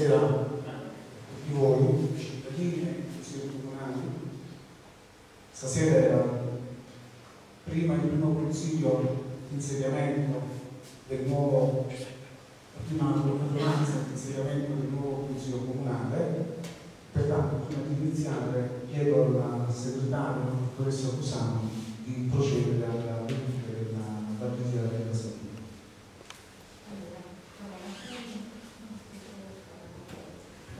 Buonasera a tutti voi, cittadini consiglieri comunali. Stasera era prima il primo consiglio di insediamento del nuovo, la prima ordinanza di insediamento del nuovo consiglio comunale. Pertanto, prima di iniziare, chiedo al segretario, dottoressa Cusano, di procedere alla verifica della della visita della stativa.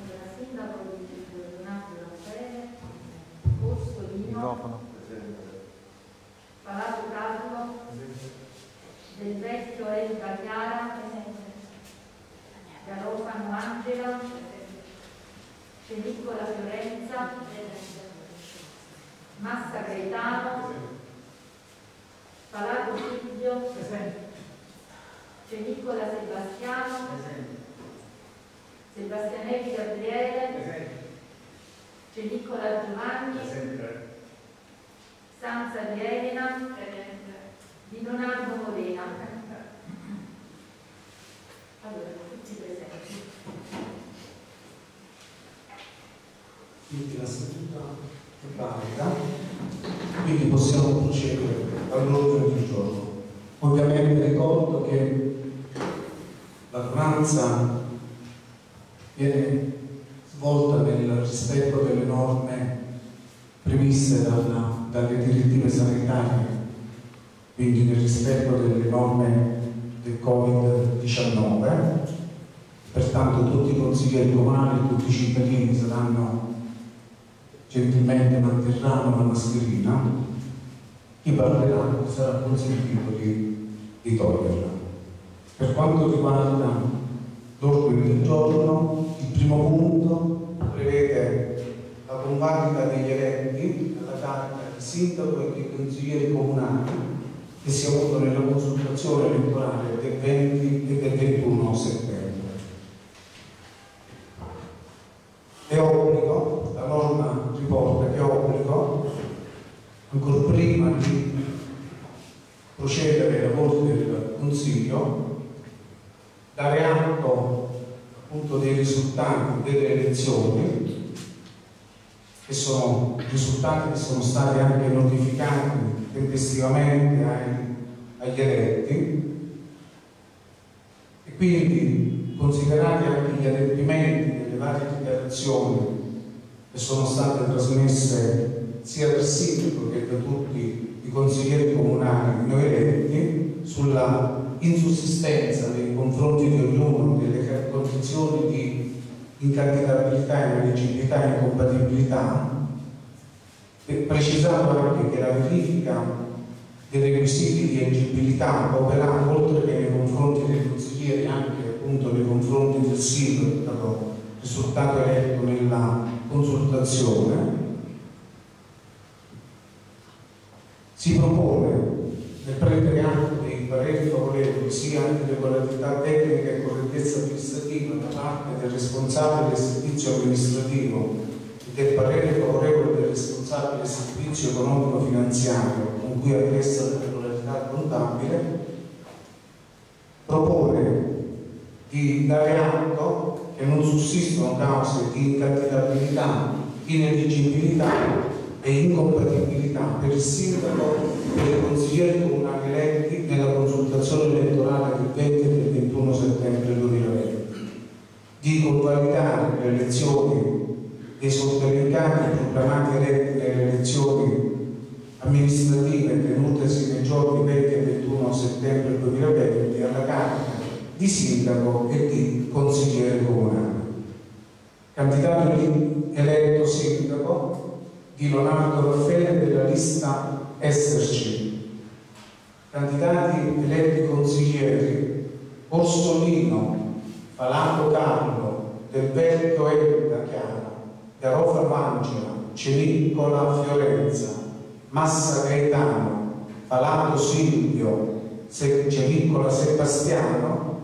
Allora, sindaco di Donato Raffaele, Orsolino, Palato Carlo, Del Vecchio Elga Chiara, Garofano Angela, Ceniccola Fiorenza, Massa Gaetano, Palato Silvio, Ceniccola Sebastiano, Sebastianelli Gabriele, Ceniccola Giovanni, Sanza di Elena, di Leonardo Morena. Allora, tutti presenti. Quindi la seduta valida, quindi possiamo procedere all'ordine del giorno. Ovviamente ricordo che l'adunanza viene svolta nel rispetto delle norme previste dalla- dalle direttive sanitarie, quindi nel rispetto delle norme del Covid-19. Pertanto tutti i consiglieri comunali, tutti i cittadini saranno gentilmente manterranno la mascherina, chi parlerà sarà consentito di, di toglierla. Per quanto riguarda l'ordine del giorno, il primo punto prevede la convalida degli eventi alla carica di sindaco e dei consiglieri comunali che si è avuto nella consultazione elettorale del 20 e del 21 settembre. È obbligo, la norma riporta che è obbligo, ancora prima di procedere ai lavori del Consiglio, dare atto appunto dei risultati delle elezioni, che sono risultati che sono stati anche notificati tempestivamente ai, agli eletti, e quindi considerati anche gli adempimenti delle varie dichiarazioni che sono state trasmesse sia dal sindaco che da tutti i consiglieri comunali noi eletti sulla insussistenza nei confronti di ognuno delle condizioni di incandidabilità, ineleggibilità e incompatibilità, precisando anche che la verifica dei requisiti di eleggibilità opera oltre che nei confronti dei consiglieri anche appunto nei confronti del sindaco risultato eletto nella consultazione si propone nel prendere atto dei pareri favorevoli sia di regolarità tecnica e correttezza amministrativa da parte del responsabile del servizio amministrativo e del parere favorevole del responsabile del servizio economico-finanziario con cui attesta la regolarità contabile, propone di dare atto che non sussistono cause di incandidabilità, ineligibilità e incompatibilità per il sindaco e i consiglieri comunali eletti nella consultazione elettorale del 20 e del 21 settembre 2020, di convalidare le elezioni dei sottolineati proclamati eletti nelle elezioni amministrative tenutesi nei giorni 20 e 21 settembre 2020 alla Camera di sindaco e di consigliere comunale. Candidato eletto sindaco di Leonardo Raffaele della lista Esserci. Candidati eletti consiglieri Orsolino, Falando Carlo, Del Vecchio Edda Chiara, Garofa Mangela, Ceniccola Fiorenza, Massa Gaetano, Falando Silvio, Ceniccola Sebastiano,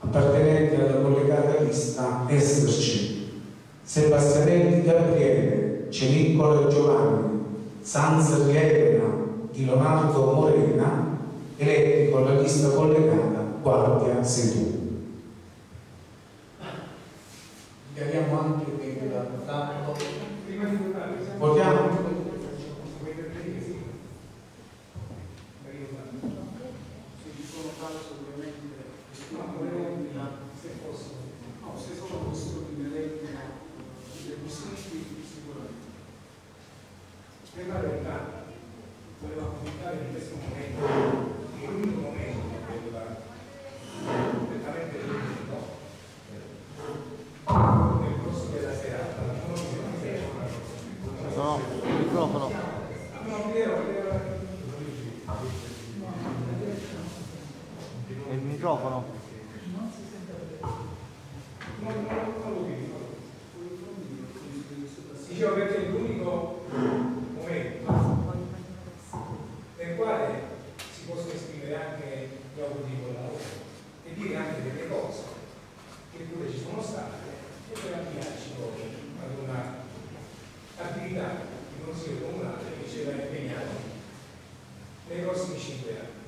appartenenti alla collegata lista Esserci, Sebastianetti Gabriele, Ceniccola Giovanni, Sanzeri Elena di Leonardo Morena, eletti con la lista collegata Guardia Sedù. Dichiariamo anche che l'atto... Prima di votare, votiamo. Se possono, no, se sono questioni di eletti, le questioni per la verità voleva comunicare in questo momento, in l'unico momento del completamente l'unico, nel corso della serata, No, il microfono. No, vero, vero. Il microfono. Dicevo perché l'unico momento nel quale si possono esprimere anche gli auguri con lavoro e dire anche delle cose che pure ci sono state e per avviarci poi ad una attività di consiglio comunale che ci verrà impegnato nei prossimi cinque anni.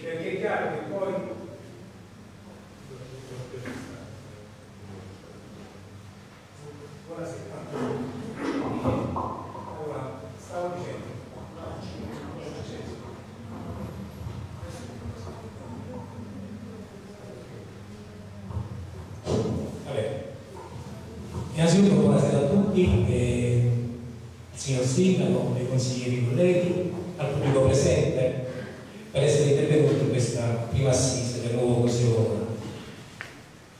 Perché è chiaro che poi Buonasera. Allora, stavo dicendo. Vabbè. Innanzitutto buonasera a tutti, eh, al signor Sindaco, ai consiglieri colleghi, al pubblico presente per essere intervenuti in questa prima assise del nuovo Consiglio Comunale.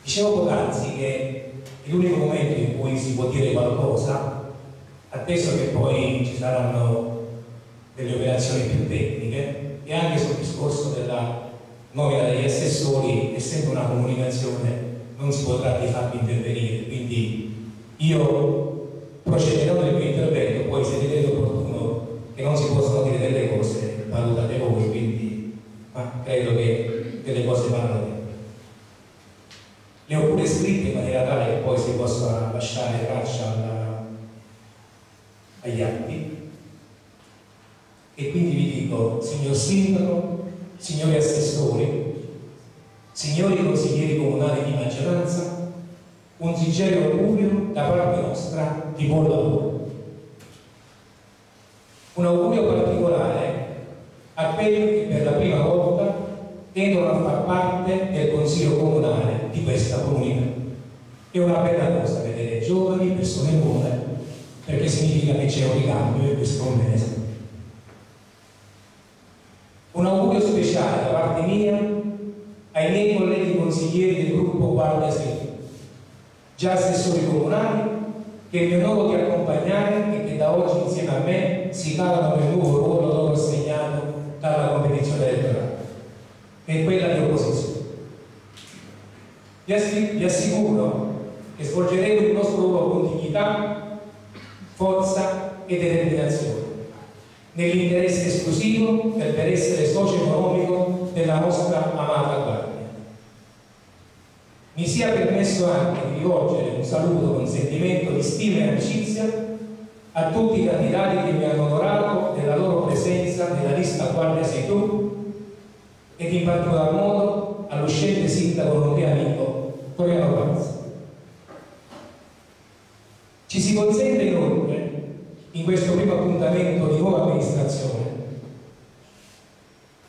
Dicevo poc'anzi che è l'unico momento in cui si può dire qualcosa, atteso che poi ci saranno delle operazioni più tecniche e anche sul discorso della nomina degli assessori, essendo una comunicazione, non si potrà di farmi intervenire, quindi io procederò nel mio intervento, poi se vedete opportuno che non si possono dire delle cose, valutate voi ma credo che delle cose vanno dette. Le ho pure scritte in maniera tale che poi si possa lasciare traccia alla- agli atti. E quindi vi dico, signor Sindaco, signori assessori, signori consiglieri comunali di maggioranza, un sincero augurio da parte nostra di buon lavoro. Un augurio particolare a quelli che per la prima volta entrano a far parte del Consiglio Comunale di questa comunità. È una bella cosa vedere giovani, persone buone, perché significa che c'è un ricambio in questo mese. Un augurio speciale da parte mia ai miei colleghi consiglieri del gruppo Guardia Civile, già assessori comunali, che mi onoro di accompagnare e che da oggi insieme a me si calano nel nuovo ruolo loro assegnato dalla competizione elettorale, è quella di opposizione. Vi assicuro che svolgeremo il nostro ruolo con dignità, forza e determinazione, nell'interesse esclusivo del benessere socio-economico della nostra amata Guardia. Mi sia permesso anche di rivolgere un saluto con sentimento di stima e amicizia a tutti i candidati che mi hanno onorato della loro presenza nella lista Guardia Sei Tu ed in particolar modo all'uscente sindaco nonché amico Toriano Panza. Ci si consente inoltre, in questo primo appuntamento di nuova amministrazione,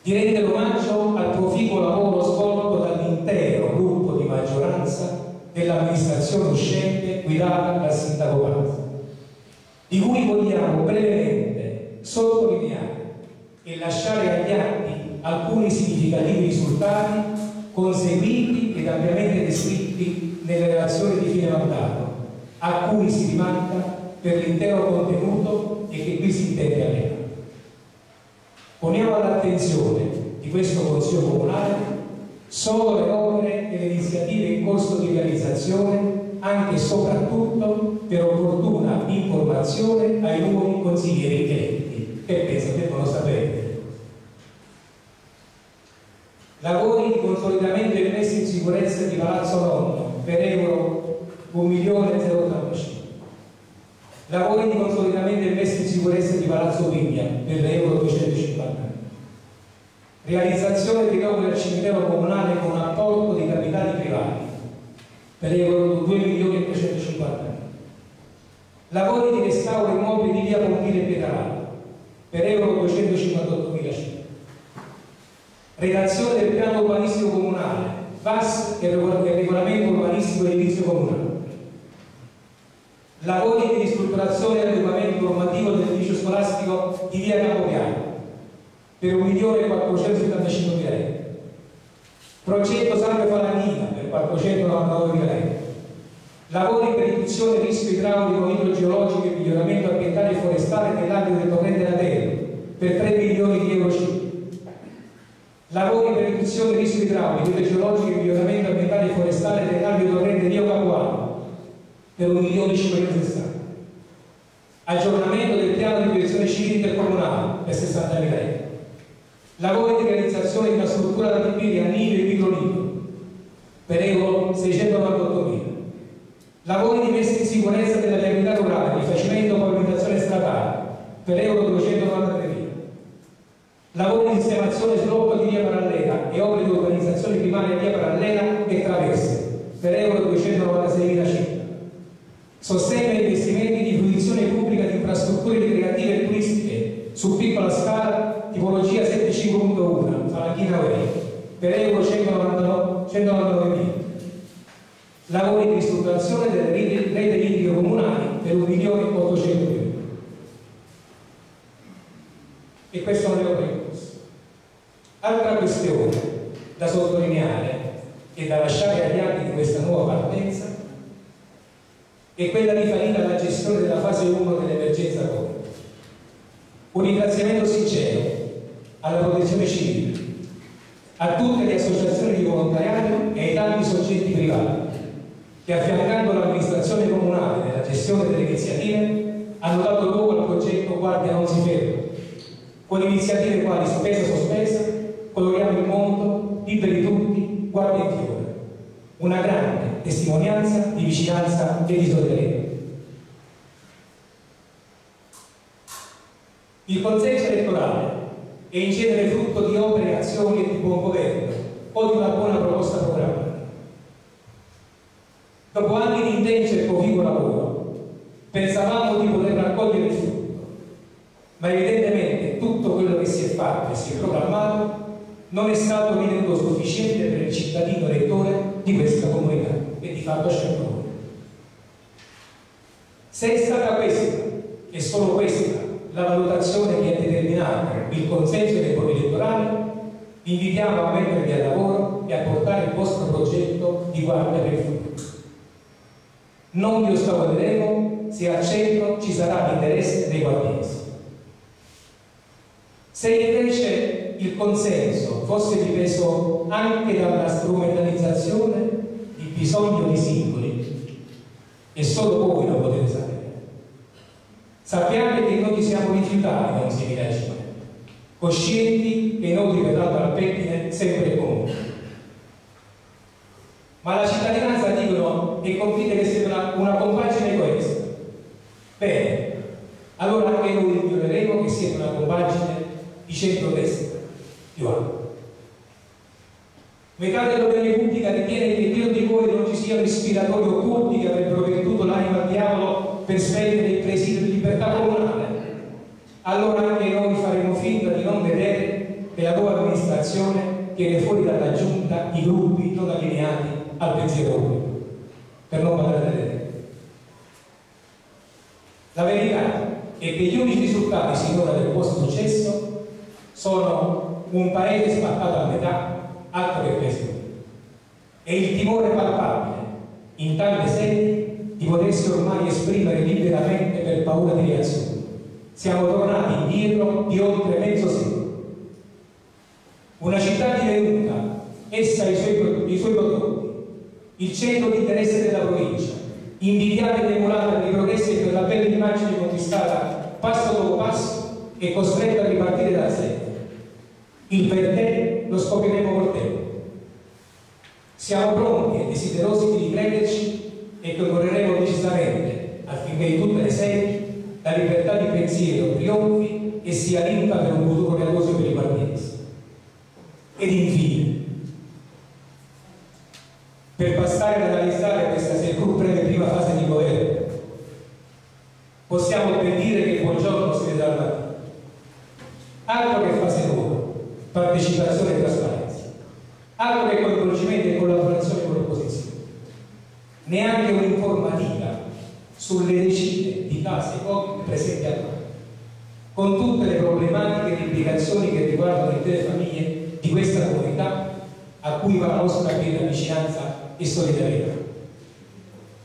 di rendere omaggio al proficuo lavoro svolto dall'intero gruppo di maggioranza dell'amministrazione uscente guidata dal sindaco Panza, di cui vogliamo brevemente sottolineare e lasciare agli atti alcuni significativi risultati conseguiti ed ampiamente descritti nelle relazioni di fine mandato, a cui si rimanda per l'intero contenuto e che qui si intende allenare. Poniamo all'attenzione di questo Consiglio Comunale solo le opere e le iniziative in corso di realizzazione, anche e soprattutto per opportuna informazione ai nuovi consiglieri eletti, che penso devono sapere. Lavori di consolidamento e messa in sicurezza di Palazzo Nonno per euro 1.085. Lavori di consolidamento e messa in sicurezza di Palazzo Vigna per euro 250. Realizzazione di rinnovo del cimitero comunale con apporto di capitali privati per euro 2.350. Lavori di restauro immobili di via Pontile e Pietarato per euro 258.000 circa. Redazione del piano urbanistico comunale, VAS e regol- regolamento urbanistico edilizio comunale. Lavori di ristrutturazione e adeguamento normativo dell'edificio scolastico di via Capopiano per 1.475.000 euro. Progetto Salve Falanghina per 499.000 euro. Lavori per riduzione del rischio idraulico, idrogeologico e miglioramento ambientale e forestale nell'ambito del torrente della Terra per 3 milioni di euro circa. Lavori per riduzione del rischio idraulico, idrogeologico e miglioramento ambientale e forestale nell'ambito del torrente Rio Capuano per 1 milione e 560. Aggiornamento del piano di protezione civile intercomunale per 60.000 euro. Lavori di realizzazione di una struttura da adibire a nido e micronido per euro 698.000. Lavori di messa in sicurezza della viabilità rurale, rifacimento e pavimentazione stradale per euro 293.000. Lavori di sistemazione e sblocco di via parallela e opere di urbanizzazione primaria via parallela e traverse per euro 296.000 circa. Sostegno agli investimenti di fruizione pubblica di infrastrutture ricreative e turistiche su piccola scala, tipologia 75.1, Falanchina Way, per euro 199.000. Lavori di ristrutturazione delle rete idriche comunali per 1 milione e 800 euro. Questo non è corso. Altra questione da sottolineare e da lasciare agli atti di questa nuova partenza è quella riferita alla gestione della fase 1 dell'emergenza Covid. Un ringraziamento sincero alla protezione civile, a tutte le associazioni di volontariato e ai tanti soggetti privati che affiancando l'amministrazione comunale nella gestione delle iniziative hanno dato luogo al progetto Guardia non si ferma, con iniziative quali spesa sospesa, coloriamo il mondo, liberi tutti, guardi in fiore. Una grande testimonianza di vicinanza e di sorveglianza. Il consenso elettorale è in genere frutto di opere, azioni e di buon governo o di una buona proposta programmatica. Dopo anni di intenso e proficuo lavoro, pensavamo di poter raccogliere il frutto, ma evidentemente tutto quello che si è fatto e si è programmato non è stato ritenuto sufficiente per il cittadino elettore di questa comunità e di fatto scelto noi. Se è stata questa e solo questa la valutazione che ha determinato il consenso dei voti elettorali, vi invitiamo a mettervi al lavoro e a portare il vostro progetto di guardia per il futuro. Non vi ostacoleremo se al centro ci sarà l'interesse dei guardiesi. Se invece il consenso fosse dipeso anche dalla strumentalizzazione di bisogno di singoli, e solo voi lo potete sapere, sappiate che noi siamo rifiutati non si viaggiare, coscienti che i nodi petrati al pettine sempre comunque ma la cittadinanza dicono e convince che sia una, una compagine coesa. Bene, allora anche noi ignoreremo che sia una compagine di centro-destra più alta. Metà dell'opinione pubblica ritiene che Dio di voi non ci siano ispiratori occulti che avrebbero venduto l'anima al diavolo per spendere il presidio di libertà comunale. Allora anche noi faremo finta di non vedere che la nuova amministrazione tiene fuori dalla giunta i gruppi non allineati al pensiero unico, per non parlare La verità è che gli unici risultati sinora del vostro successo sono un paese spaccato a metà, altro che questo, e il timore palpabile in tante sedi di potersi ormai esprimere liberamente per paura di reazioni. Siamo tornati indietro di oltre mezzo secolo. Una città divenuta, essa e i suoi, i suoi prodotti, il centro di interesse della provincia, invidiata ed emulata per i progressi per la bella immagine conquistata passo dopo passo e costretta a ripartire da zero. Il perché lo scopriremo col tempo. Siamo pronti e desiderosi di ricrederci e concorreremo decisamente affinché in tutte le sedi la libertà di pensiero trionfi e sia linda per un futuro realoso per i guardiesi. Ed infine, per passare ad analizzare questa seppur breve prima fase di governo. Possiamo ben dire che il buongiorno si vedrà mattino. Altro che fase nuova, partecipazione e trasparenza. Altro che coinvolgimento e collaborazione con l'opposizione. Neanche un'informativa sulle decine di case Covid presenti a noi, con tutte le problematiche e le implicazioni che riguardano intere famiglie di questa comunità a cui va la nostra piena vicinanza e solidarietà.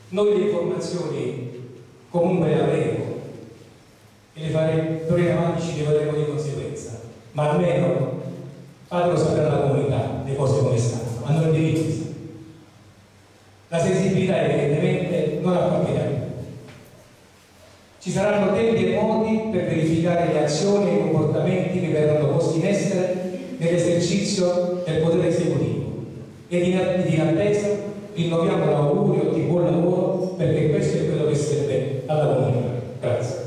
Noi le informazioni comunque le avremo e le faremo, in avanti ci leveremo di conseguenza, ma almeno fatelo sapere alla comunità le cose come stanno, hanno il diritto di. La sensibilità evidentemente non appartiene. Ci saranno tempi e modi per verificare le azioni e i comportamenti che verranno posti in essere nell'esercizio del potere esecutivo ed in, in attesa rinnoviamo l'augurio di buon lavoro perché questo è quello che serve alla comunità. Grazie.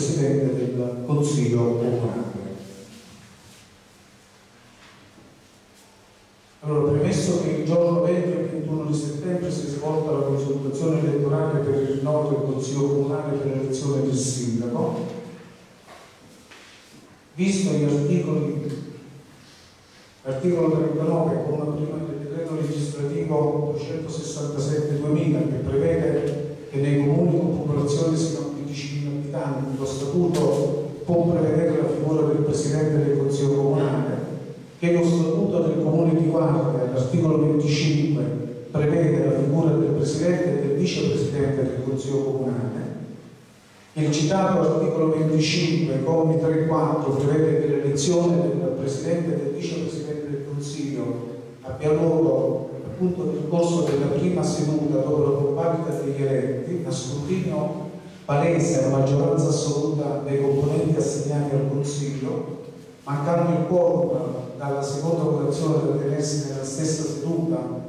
Del Vicepresidente del Consiglio Comunale. Allora, premesso che il giorno 20 e 21 di settembre si svolta la consultazione elettorale per il rinnovo del Consiglio Comunale per l'elezione del Sindaco, visto gli articoli L'articolo 39, come prima del decreto legislativo 267-2000 che prevede che nei comuni con popolazione sino a 15.000 abitanti lo statuto può prevedere la figura del Presidente del Consiglio Comunale, che lo statuto del Comune di Guardia, all'articolo 25, prevede la figura del Presidente e del Vicepresidente del Consiglio Comunale, il citato articolo 25, commi 3 e 4, prevede che l'elezione del Presidente e del Vicepresidente del Consiglio abbia luogo appunto nel corso della prima seduta dopo la comparita degli scrutinio palese a maggioranza assoluta dei componenti assegnati al Consiglio, mancando il quorum dalla seconda votazione da tenersi nella stessa seduta,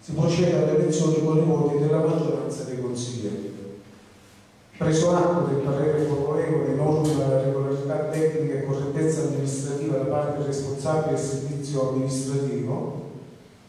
si procede alle elezioni con i voti della maggioranza dei consiglieri. Preso atto del parere favorevole in ordine alla regolarità tecnica e correttezza amministrativa da parte responsabile del servizio amministrativo,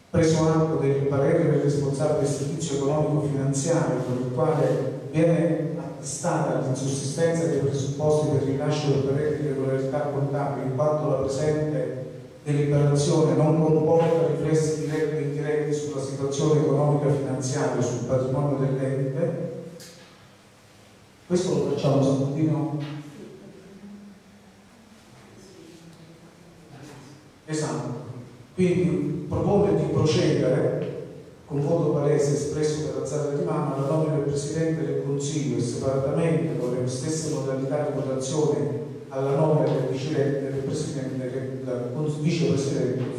preso atto del parere del responsabile del servizio economico-finanziario con il quale viene attestata l'insussistenza dei presupposti per il rilascio del parere di regolarità contabile in quanto la presente deliberazione non comporta riflessi diretti e indiretti sulla situazione economica-finanziaria e sul patrimonio dell'ente, questo lo facciamo stamattina? Esatto. Quindi propone di procedere con voto palese espresso per alzare di mano alla nomina del Presidente del Consiglio e separatamente con le stesse modalità di votazione alla nomina del del del Vicepresidente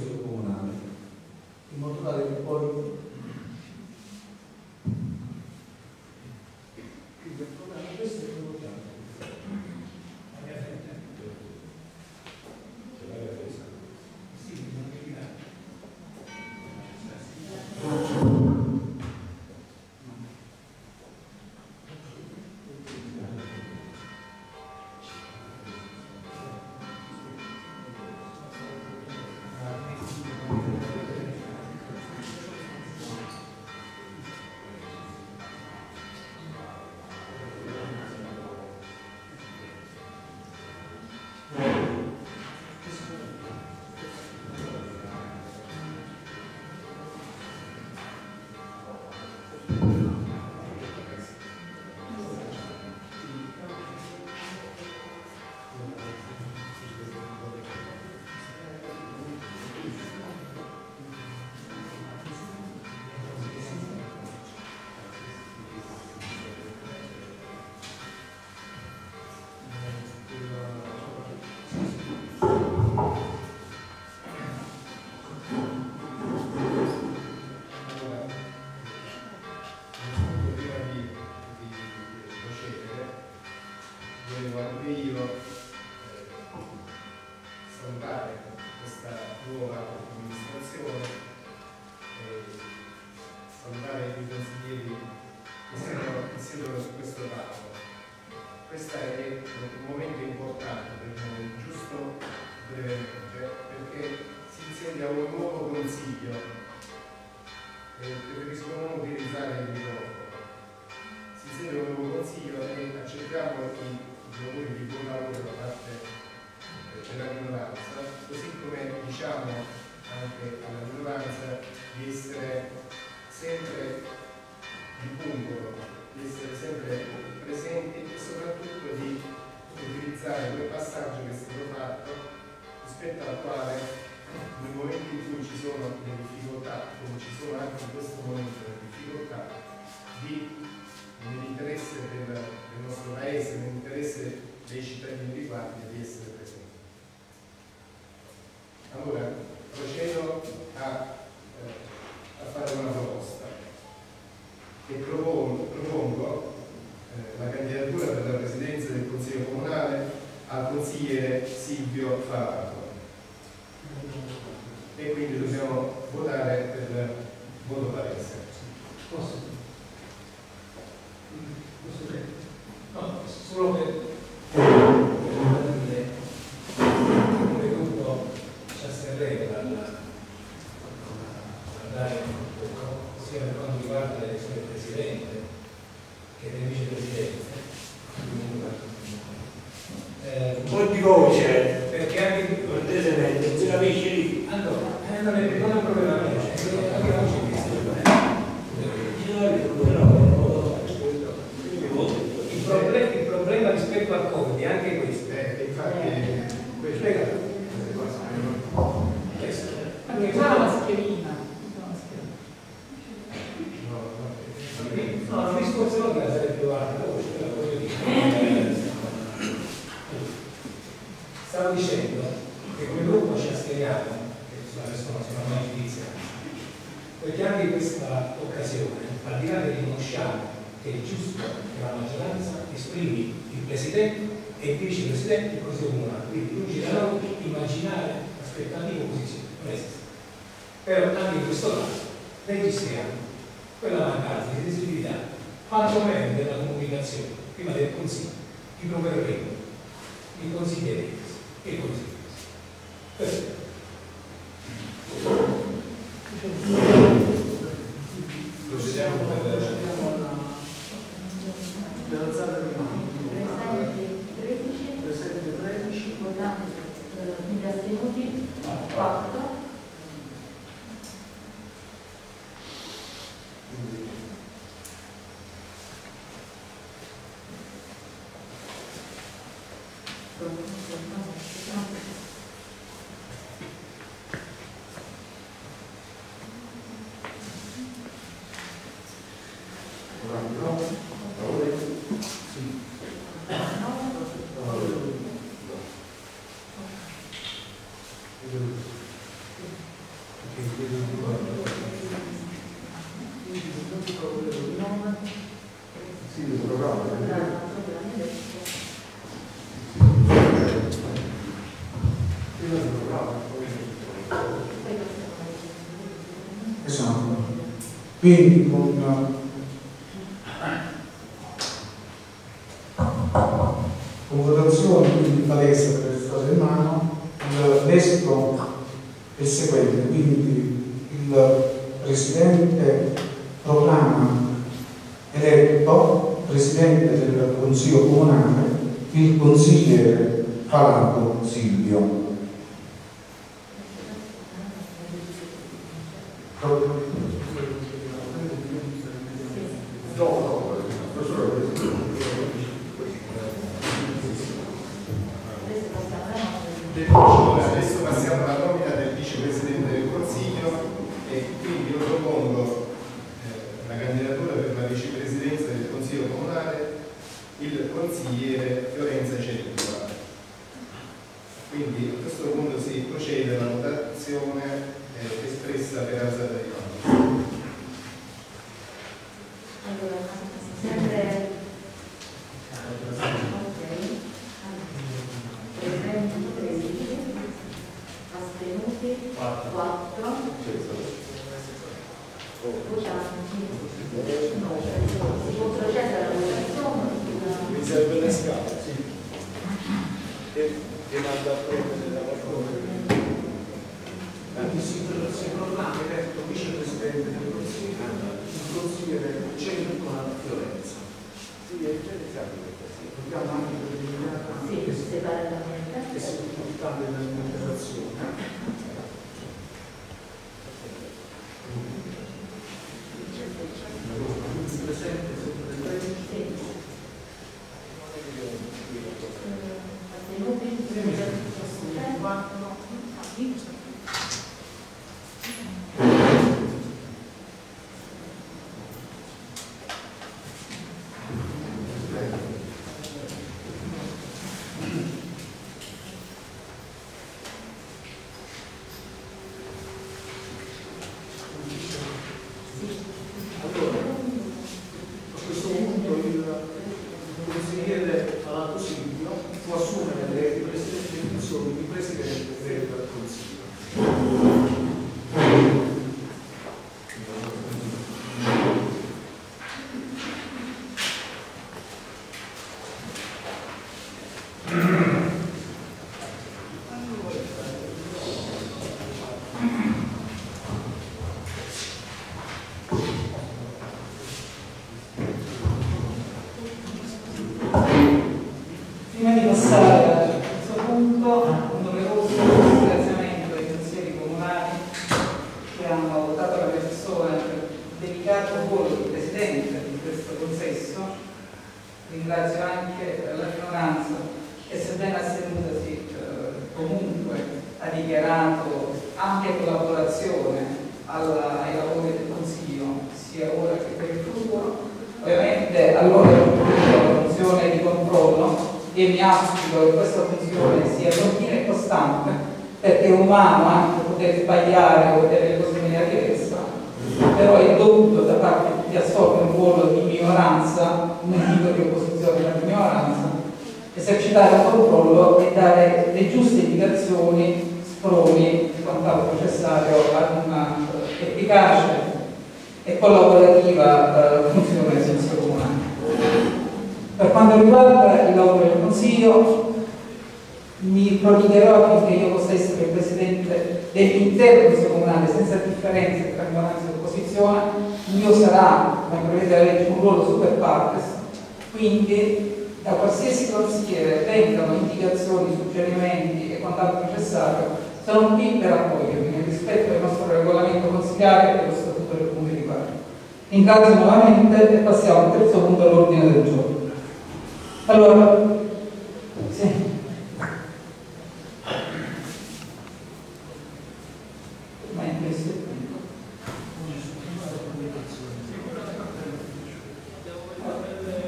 Quindi con,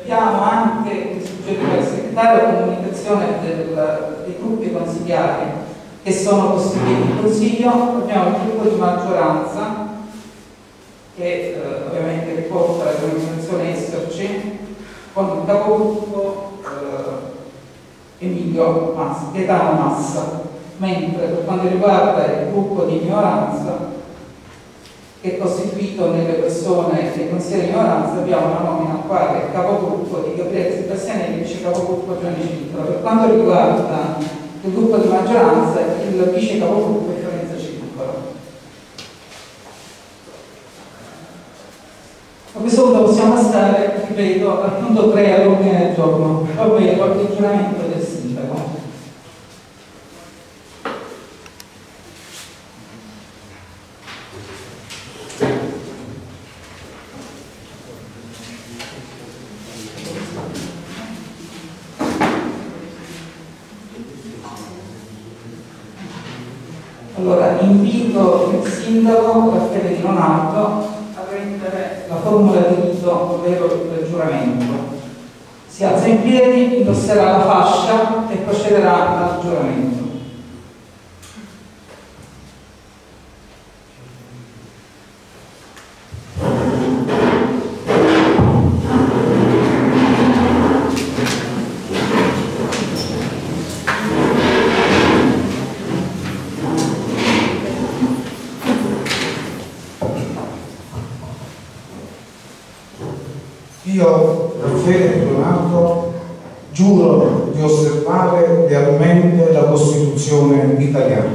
abbiamo anche suggerito al segretario comunicazione del, dei gruppi consigliari che sono costituiti in consiglio, abbiamo il gruppo di maggioranza che eh, ovviamente riporta la denominazione esserci con il capogruppo eh, Emilio Mas, Gaetano Massa, mentre per quanto riguarda il gruppo di minoranza che è costituito nelle persone del Consiglio di minoranza, abbiamo una nomina a quale capogruppo di Gabriele Sebastianelli, vice capogruppo Gianni Cintro. Per quanto riguarda il gruppo di maggioranza, il vice capogruppo è Fiorenza Cincola. A questo punto possiamo stare, ripeto, al punto 3 all'ordine del giorno, ovvero il giuramento del sindaco, per di non alto, a prendere la formula di uso, ovvero il giuramento. Si alza in piedi, indosserà la fascia e procederà al giuramento. 命的良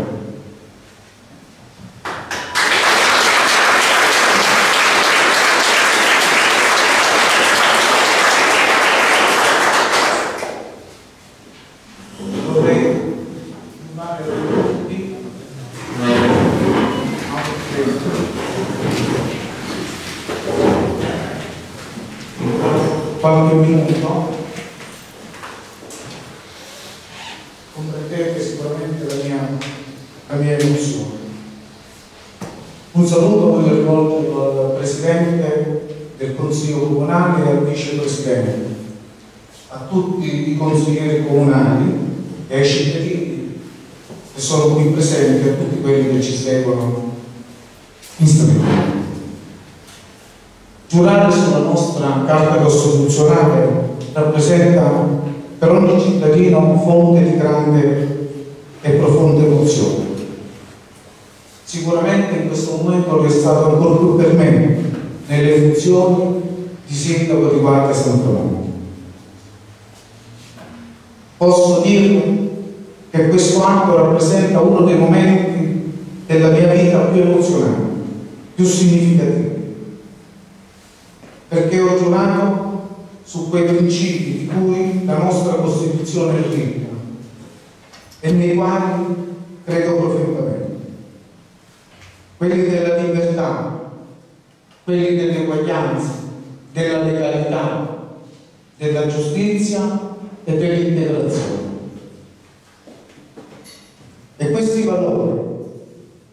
questi valori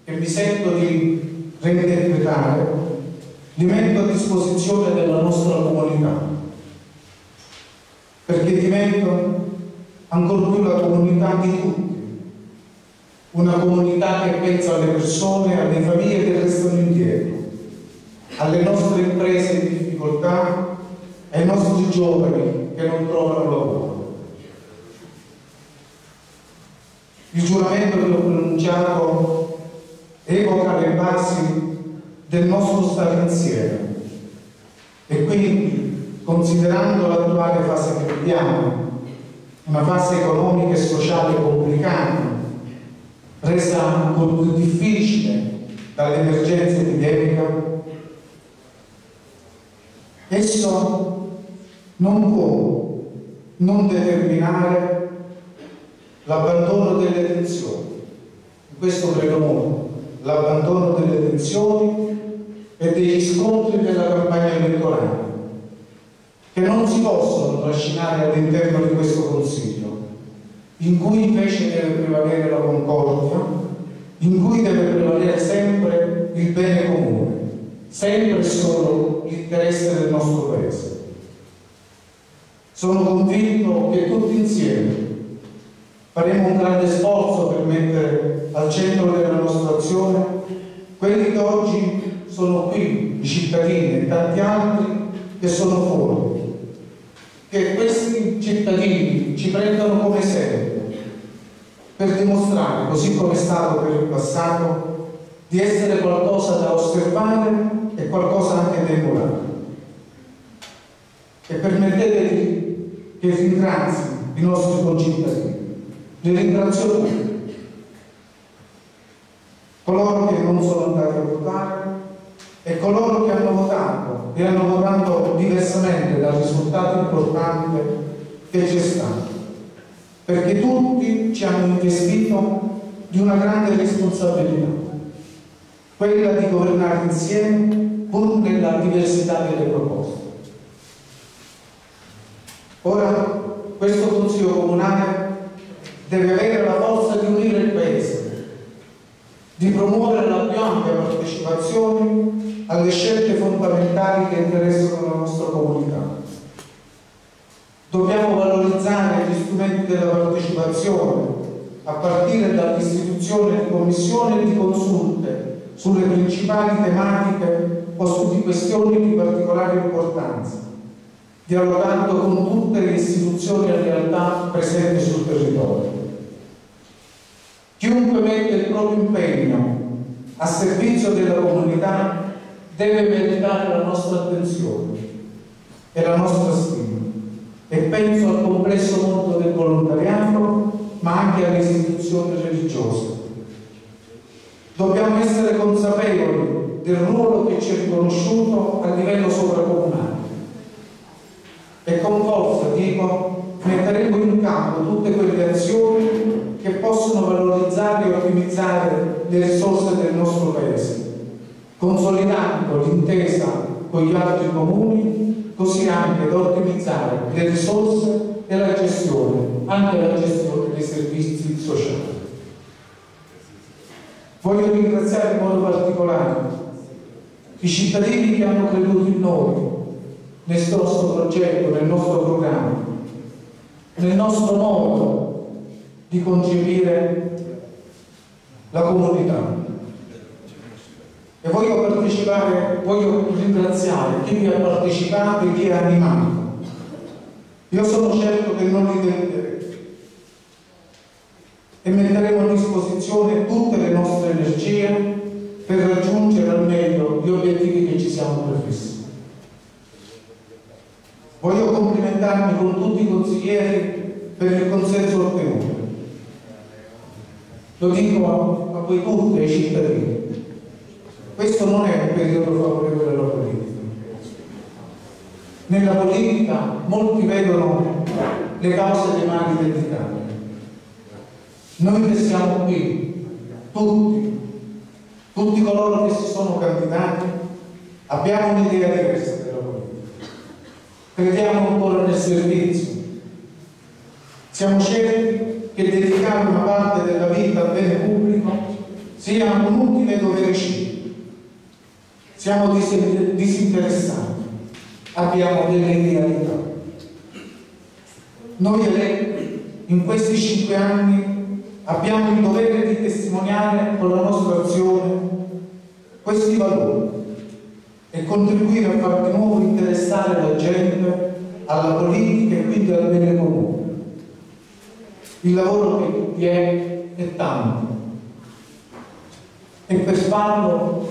che mi sento di reinterpretare li metto a disposizione della nostra comunità perché divento ancora più la comunità di tutti una comunità che pensa alle persone, alle famiglie che restano indietro alle nostre imprese in difficoltà ai nostri giovani che non trovano lavoro. Il giuramento che ho pronunciato evoca le basi del nostro stare insieme. E quindi, considerando l'attuale fase che viviamo, una fase economica e sociale complicata, resa ancora più difficile dall'emergenza epidemica, esso non può non determinare l'abbandono delle tensioni. In questo credo molto, l'abbandono delle tensioni e degli scontri della campagna elettorale, che non si possono trascinare all'interno di questo Consiglio, in cui invece deve prevalere la concordia, in cui deve prevalere sempre il bene comune, sempre e solo l'interesse del nostro Paese. Sono convinto che tutti insieme faremo un grande sforzo per mettere al centro della nostra azione quelli che oggi sono qui, i cittadini e tanti altri che sono fuori. Che questi cittadini ci prendano come esempio per dimostrare, così come è stato per il passato, di essere qualcosa da osservare e qualcosa anche da emulare. E permettetemi che ringrazi i nostri concittadini. Li ringrazio tutti. Coloro che non sono andati a votare e coloro che hanno votato e hanno votato diversamente dal risultato importante che c'è stato. Perché tutti ci hanno investito di una grande responsabilità, quella di governare insieme pur nella diversità delle proposte. Ora questo Consiglio Comunale deve avere la forza di unire il Paese, di promuovere la più ampia partecipazione alle scelte fondamentali che interessano la nostra comunità. Dobbiamo valorizzare gli strumenti della partecipazione a partire dall'istituzione di commissioni e di consulte sulle principali tematiche o su di questioni di particolare importanza, dialogando con tutte le istituzioni e realtà presenti sul territorio. Chiunque mette il proprio impegno a servizio della comunità deve meritare la nostra attenzione e la nostra stima e penso al complesso mondo del volontariato ma anche alle istituzioni religiose. Dobbiamo essere consapevoli del ruolo che ci è riconosciuto a livello sovracomunale e con forza dico metteremo in campo tutte quelle azioni che possono valorizzare e ottimizzare le risorse del nostro Paese, consolidando l'intesa con gli altri comuni, così anche da ottimizzare le risorse e la gestione, anche la gestione dei servizi sociali. Voglio ringraziare in modo particolare i cittadini che hanno creduto in noi, nel nostro progetto, nel nostro programma, nel nostro modo di concepire la comunità. E voglio partecipare, voglio ringraziare chi vi ha partecipato e chi ha animato. Io sono certo che non li deluderete e metteremo a disposizione tutte le nostre energie per raggiungere al meglio gli obiettivi che ci siamo prefissi. Voglio complimentarmi con tutti i consiglieri per il consenso ottenuto. Lo dico a, voi tutti, ai cittadini. Questo non è un periodo favorevole alla politica. Nella politica molti vedono le cause dei mali dell'Italia. Noi che siamo qui, tutti, tutti coloro che si sono candidati, abbiamo un'idea diversa della politica. Crediamo ancora nel servizio. Siamo certi che dedicare una parte della vita al bene pubblico sia un utile dovere civico. Siamo dis- disinteressati, abbiamo delle idealità. Noi eletti in questi cinque anni abbiamo il dovere di testimoniare con la nostra azione questi valori e contribuire a far di nuovo interessare la gente alla politica e quindi al bene comune. Il lavoro che vi è è tanto e per farlo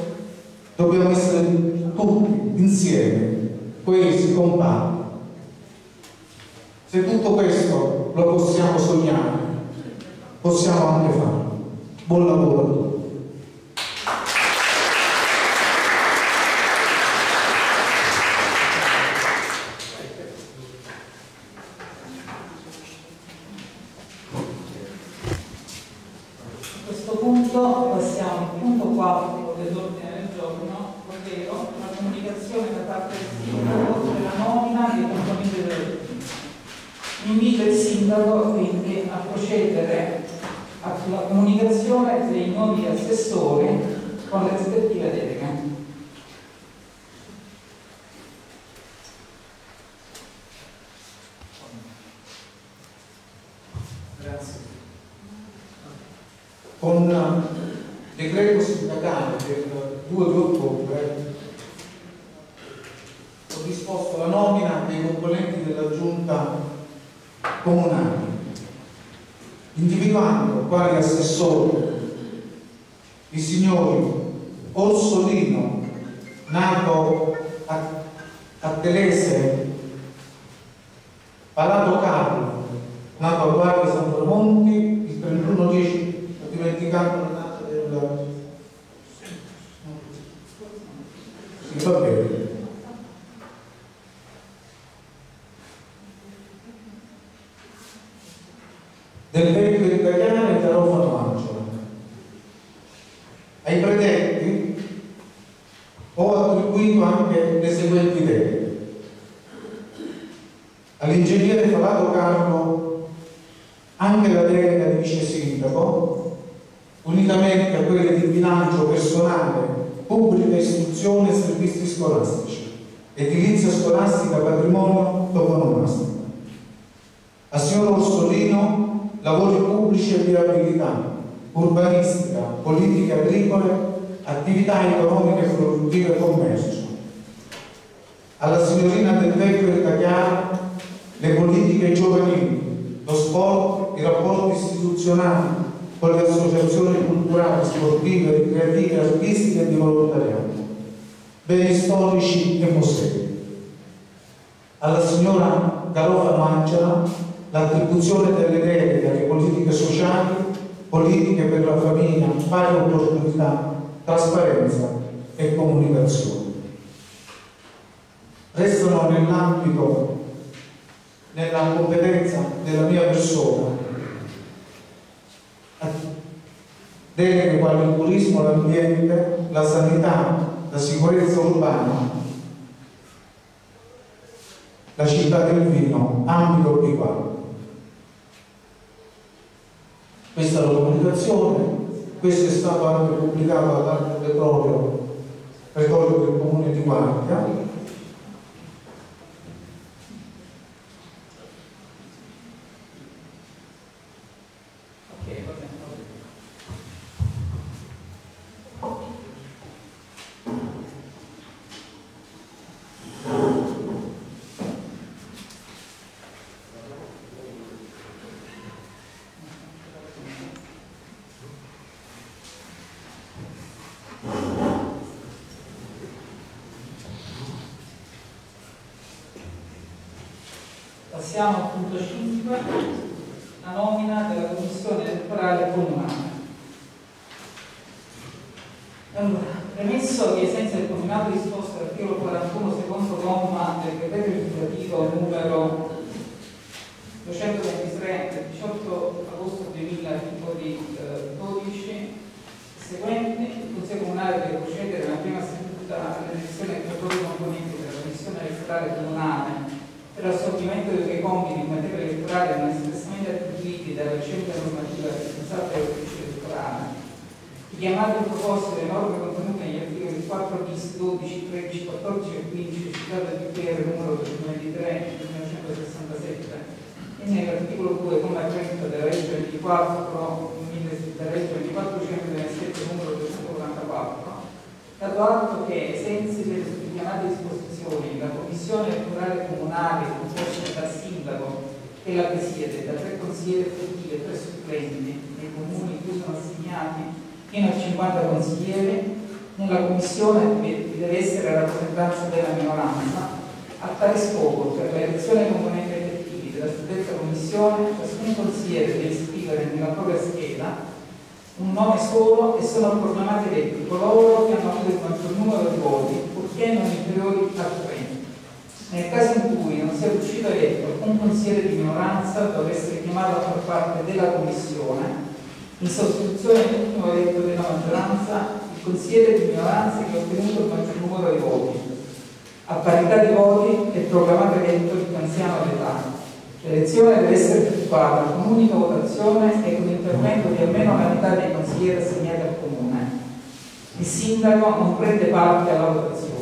dobbiamo essere tutti insieme, coesi, compatti. Se tutto questo lo possiamo sognare, possiamo anche farlo. Buon lavoro a tutti. A questo punto passiamo al punto 4 dell'ordine del giorno, ovvero la comunicazione da parte del sindaco della nomina dei componenti della giunta. Invito il sindaco quindi a procedere alla comunicazione dei nuovi assessori con le rispettive deleghe. Grazie. Con decreto sindacale del 2 di ottobre ho disposto la nomina dei componenti della giunta comunale, quali assessori i signori Orsolino, nato a, a Telese, Palato Carlo, nato a Guardia San Tramonti il 31 10 ho dimenticato la data del sì, va bene del vecchio italiano e Garofano Angelo ai predetti ho attribuito anche le seguenti idee all'ingegnere Falato Carlo anche la delega di vice sindaco, unitamente a quelle di bilancio personale, pubblica istruzione e servizi scolastici, edilizia scolastica, patrimonio toponomastico. A signor Orsolino, lavori pubblici e viabilità, urbanistica, politiche agricole, attività economiche, produttive e commercio. Alla signorina del vecchio Italiano, le politiche giovanili, lo sport, i rapporti istituzionali con le associazioni culturali, sportive, ricreative, artistiche e di volontariato, beni storici e musei. Alla signora Garofano Angela l'attribuzione delle deleghe alle politiche sociali, politiche per la famiglia, pari opportunità, trasparenza e comunicazione. Restano nell'ambito nella competenza della mia persona. Deleghe quali il turismo, l'ambiente, la sanità, la sicurezza urbana, la città del vino, ambito privato. Questa è la comunicazione, questo è stato anche pubblicato da parte Petrolio, Petrolio del Comune di Guardia, sono proclamati eletti coloro che hanno avuto il maggior numero di voti, purché non inferiori a 30. Nel caso in cui non sia riuscito eletto un consigliere di minoranza, dovrà essere chiamato a far parte della commissione. In sostituzione dell'ultimo eletto della maggioranza, il consigliere di minoranza che ha ottenuto il maggior numero di voti. A parità di voti è proclamato eletto il anziano d'età. L'elezione deve essere effettuata con un'unica votazione e con l'intervento di almeno la metà dei consiglieri assegnati. Il sindaco non prende parte alla votazione.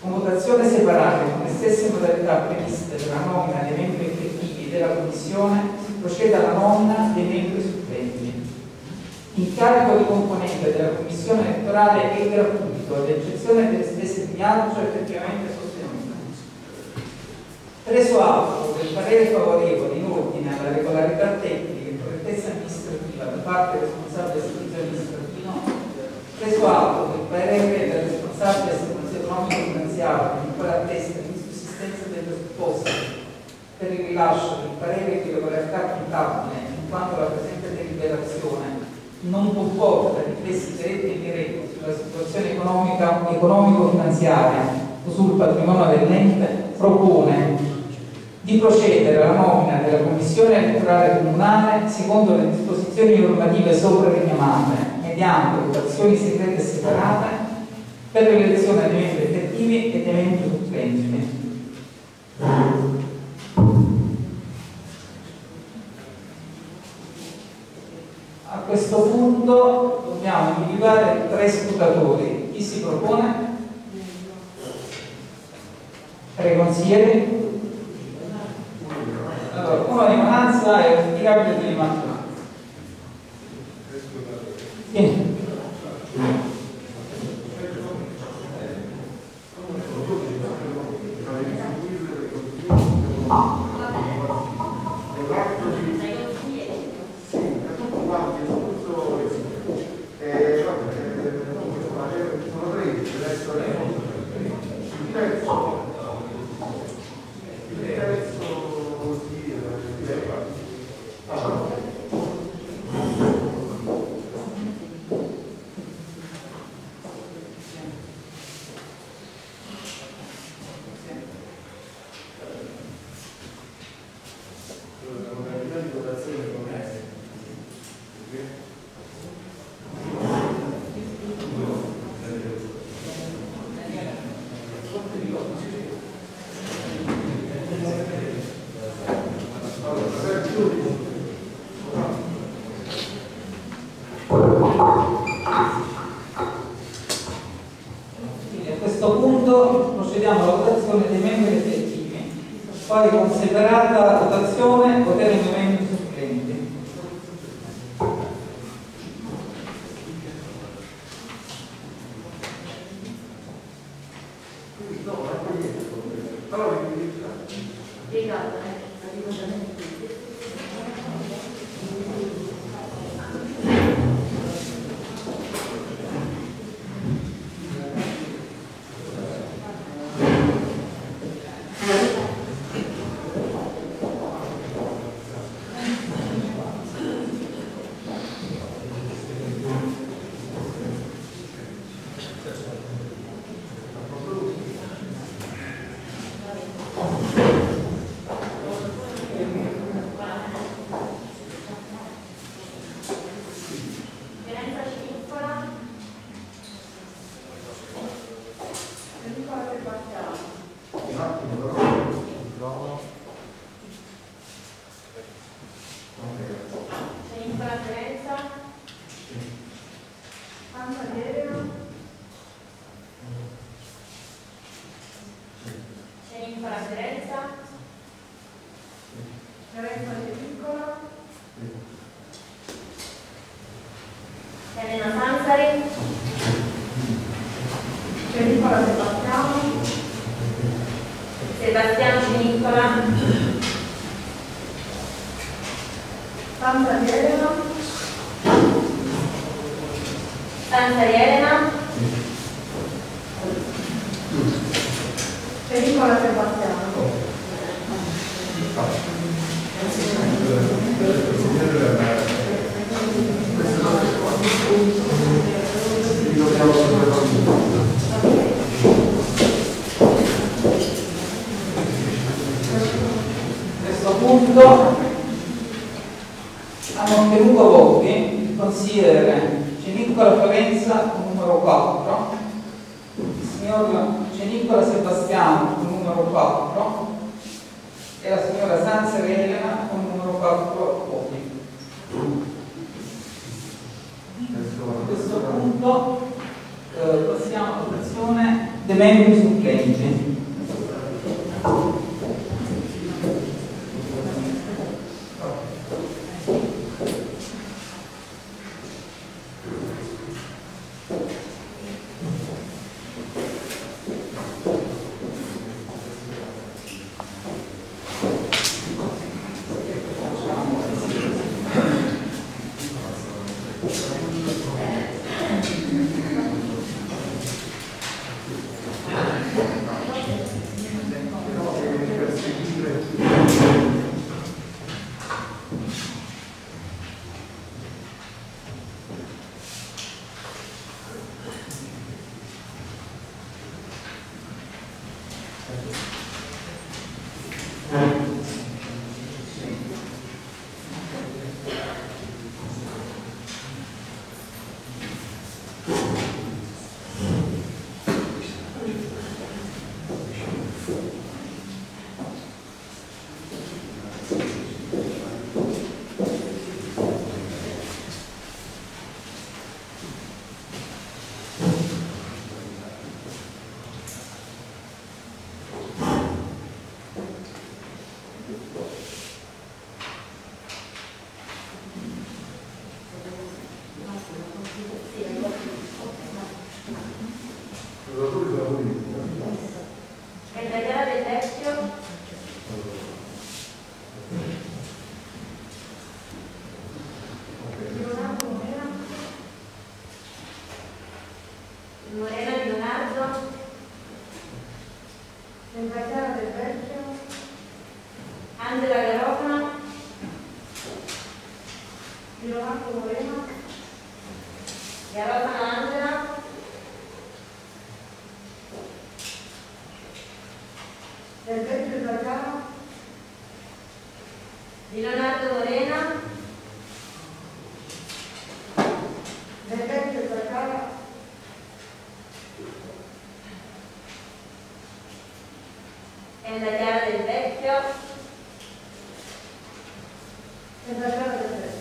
Con votazione separata con le stesse modalità previste per la nomina dei membri effettivi della Commissione si procede alla nomina dei membri supplenti. L'incarico di componente della Commissione elettorale è gratuito, ad eccezione delle spese di viaggio effettivamente sostenute. Preso atto del parere favorevole in ordine alla regolarità tecnica e correttezza amministrativa da parte del responsabile del servizio amministrativo, preso atto del parere del responsabile del servizio economico finanziario in quale attesta l'insussistenza dei presupposti per il rilascio del parere di regolarità contabile in quanto la presente deliberazione non comporta riflessi diretti e indiretti sulla situazione economico-finanziaria o sul patrimonio dell'ente, propone di procedere alla nomina della Commissione elettorale comunale secondo le disposizioni normative sopra richiamate, mediante votazioni segrete separate per l'elezione dei membri effettivi e dei membri supplenti. A questo punto dobbiamo individuare tre scrutatori. Chi si propone? Tre consiglieri? Allora, uno di minoranza e un indicabile di maggioranza. Vieni. Quindi a questo punto procediamo alla votazione dei membri effettivi, poi Garofano Angela, del vecchio italiano di Leonardo Morena del vecchio italiano e la chiara del vecchio e la chiara del vecchio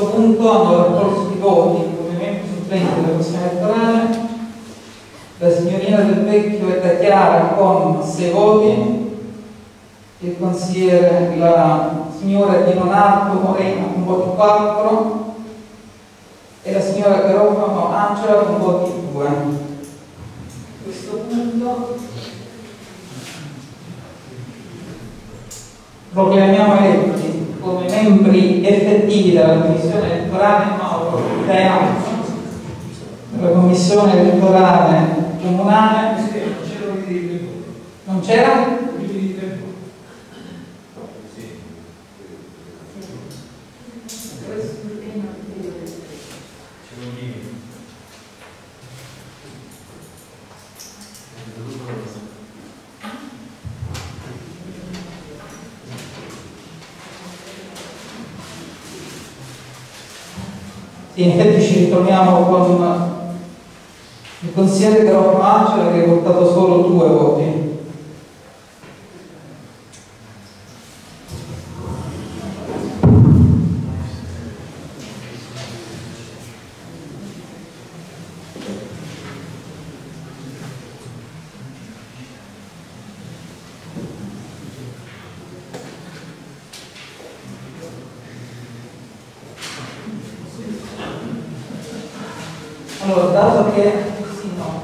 A questo punto hanno raccolto i voti come membri supplenti della Commissione elettorale la signorina del Vecchio e da Chiara con 6 voti, il consigliere, la signora Di Leonardo Morena con voti 4 e la signora Garofano Angela con voti 2. A questo punto proclamiamo eletti come membri effettivi della Commissione elettorale Mauro Teano, della Commissione elettorale comunale. Non c'era? Sì, in ritroviamo con il consigliere Garofano Angela che ha portato solo due voti. Allora, dato che sì, no.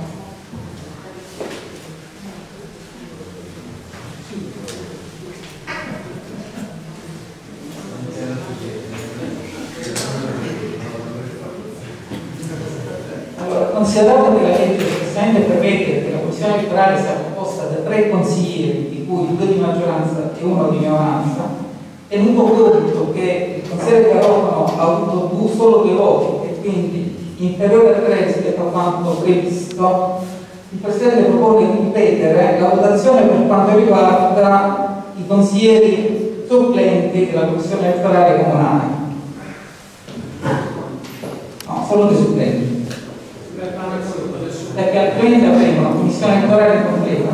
Allora, considerato che la legge precisamente prevede che la commissione elettorale sia composta da tre consiglieri, di cui due di maggioranza e uno di minoranza, tenuto conto che il consigliere Garofano ha avuto due, solo due voti e quindi inferiore a tre rispetto a quanto previsto, il Presidente propone di ripetere la votazione per quanto riguarda i consiglieri supplenti della Commissione elettorale comunale. No, solo dei supplenti perché altrimenti avremo una commissione elettorale completa.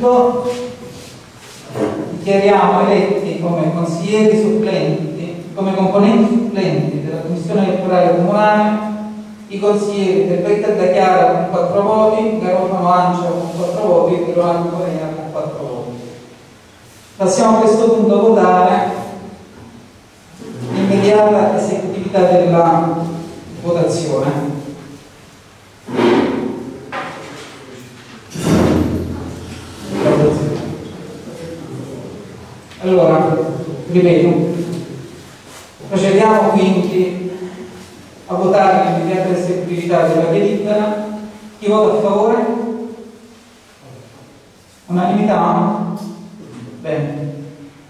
Punto dichiariamo eletti come consiglieri supplenti, come componenti supplenti della Commissione elettorale comunale i consiglieri Del Vecchio da Chiara con 4 voti, Garofano Ancia con 4 voti e Leonardo Morena con 4 voti. Passiamo a questo punto a votare l'immediata esecutività della votazione. Allora, ripeto, procediamo quindi a votare l'immediata esecutività della delibera. Chi vota a favore? Unanimità? Bene.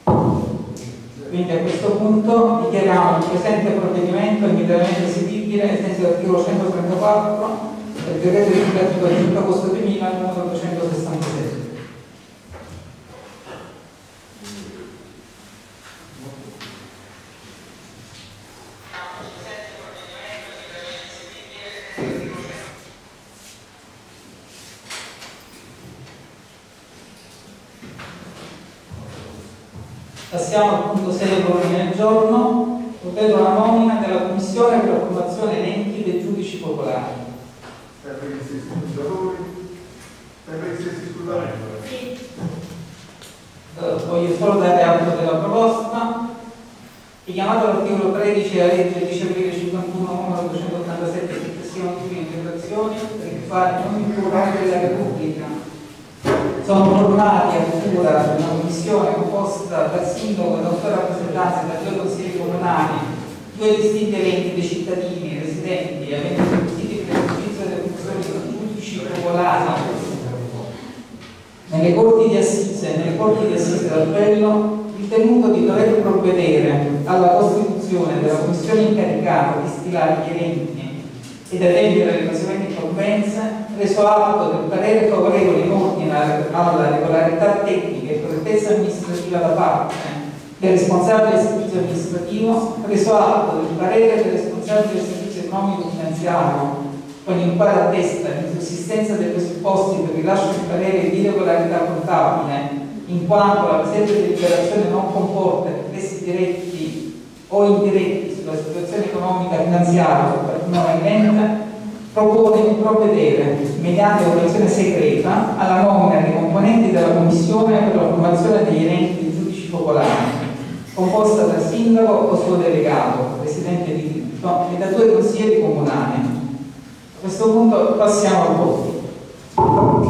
Quindi a questo punto dichiariamo il presente provvedimento immediatamente eseguibile ai sensi dell'articolo 134 del decreto legislativo del 5 agosto 2000 numero 266. Passiamo al punto 6 dell'ordine del giorno, ovvero la nomina della Commissione per l'approvazione elenchi dei giudici popolari. sempre gli stessi scrutatori, sempre gli stessi scrutatori. Sì, Eh, voglio solo dare atto della proposta. richiamato l'articolo 13 della legge 10 aprile 51 numero 287 successiva di integrazioni per il fare non tribunale della Repubblica sono formati a cura di una commissione composta dal sindaco e da otto rappresentanze da due consigli comunali, due distinti eventi dei cittadini residenti aventi requisiti per l'esercizio delle funzioni di giudici popolari nelle corti di assise e nelle corti di assise d'appello ritenuto di dover provvedere alla costituzione della commissione incaricata di stilare gli eventi ed adempiere le conseguenti incombenze, reso atto del parere favorevole in ordine alla regolarità tecnica e pretesa amministrativa da parte del responsabile del servizio amministrativo, reso atto del parere del responsabile del servizio economico-finanziario con il quale attesta l'insussistenza dei presupposti per il rilascio di parere di regolarità contabile, in quanto la presente deliberazione non comporta riflessi diretti o indiretti sulla situazione economica finanziaria del patrimonio avente, propone di provvedere, mediante operazione segreta, alla nomina dei componenti della Commissione per la formazione degli elenchi di giudici popolari, composta dal sindaco o suo delegato, presidente di diritto, e da due consiglieri comunali. A questo punto passiamo al voto.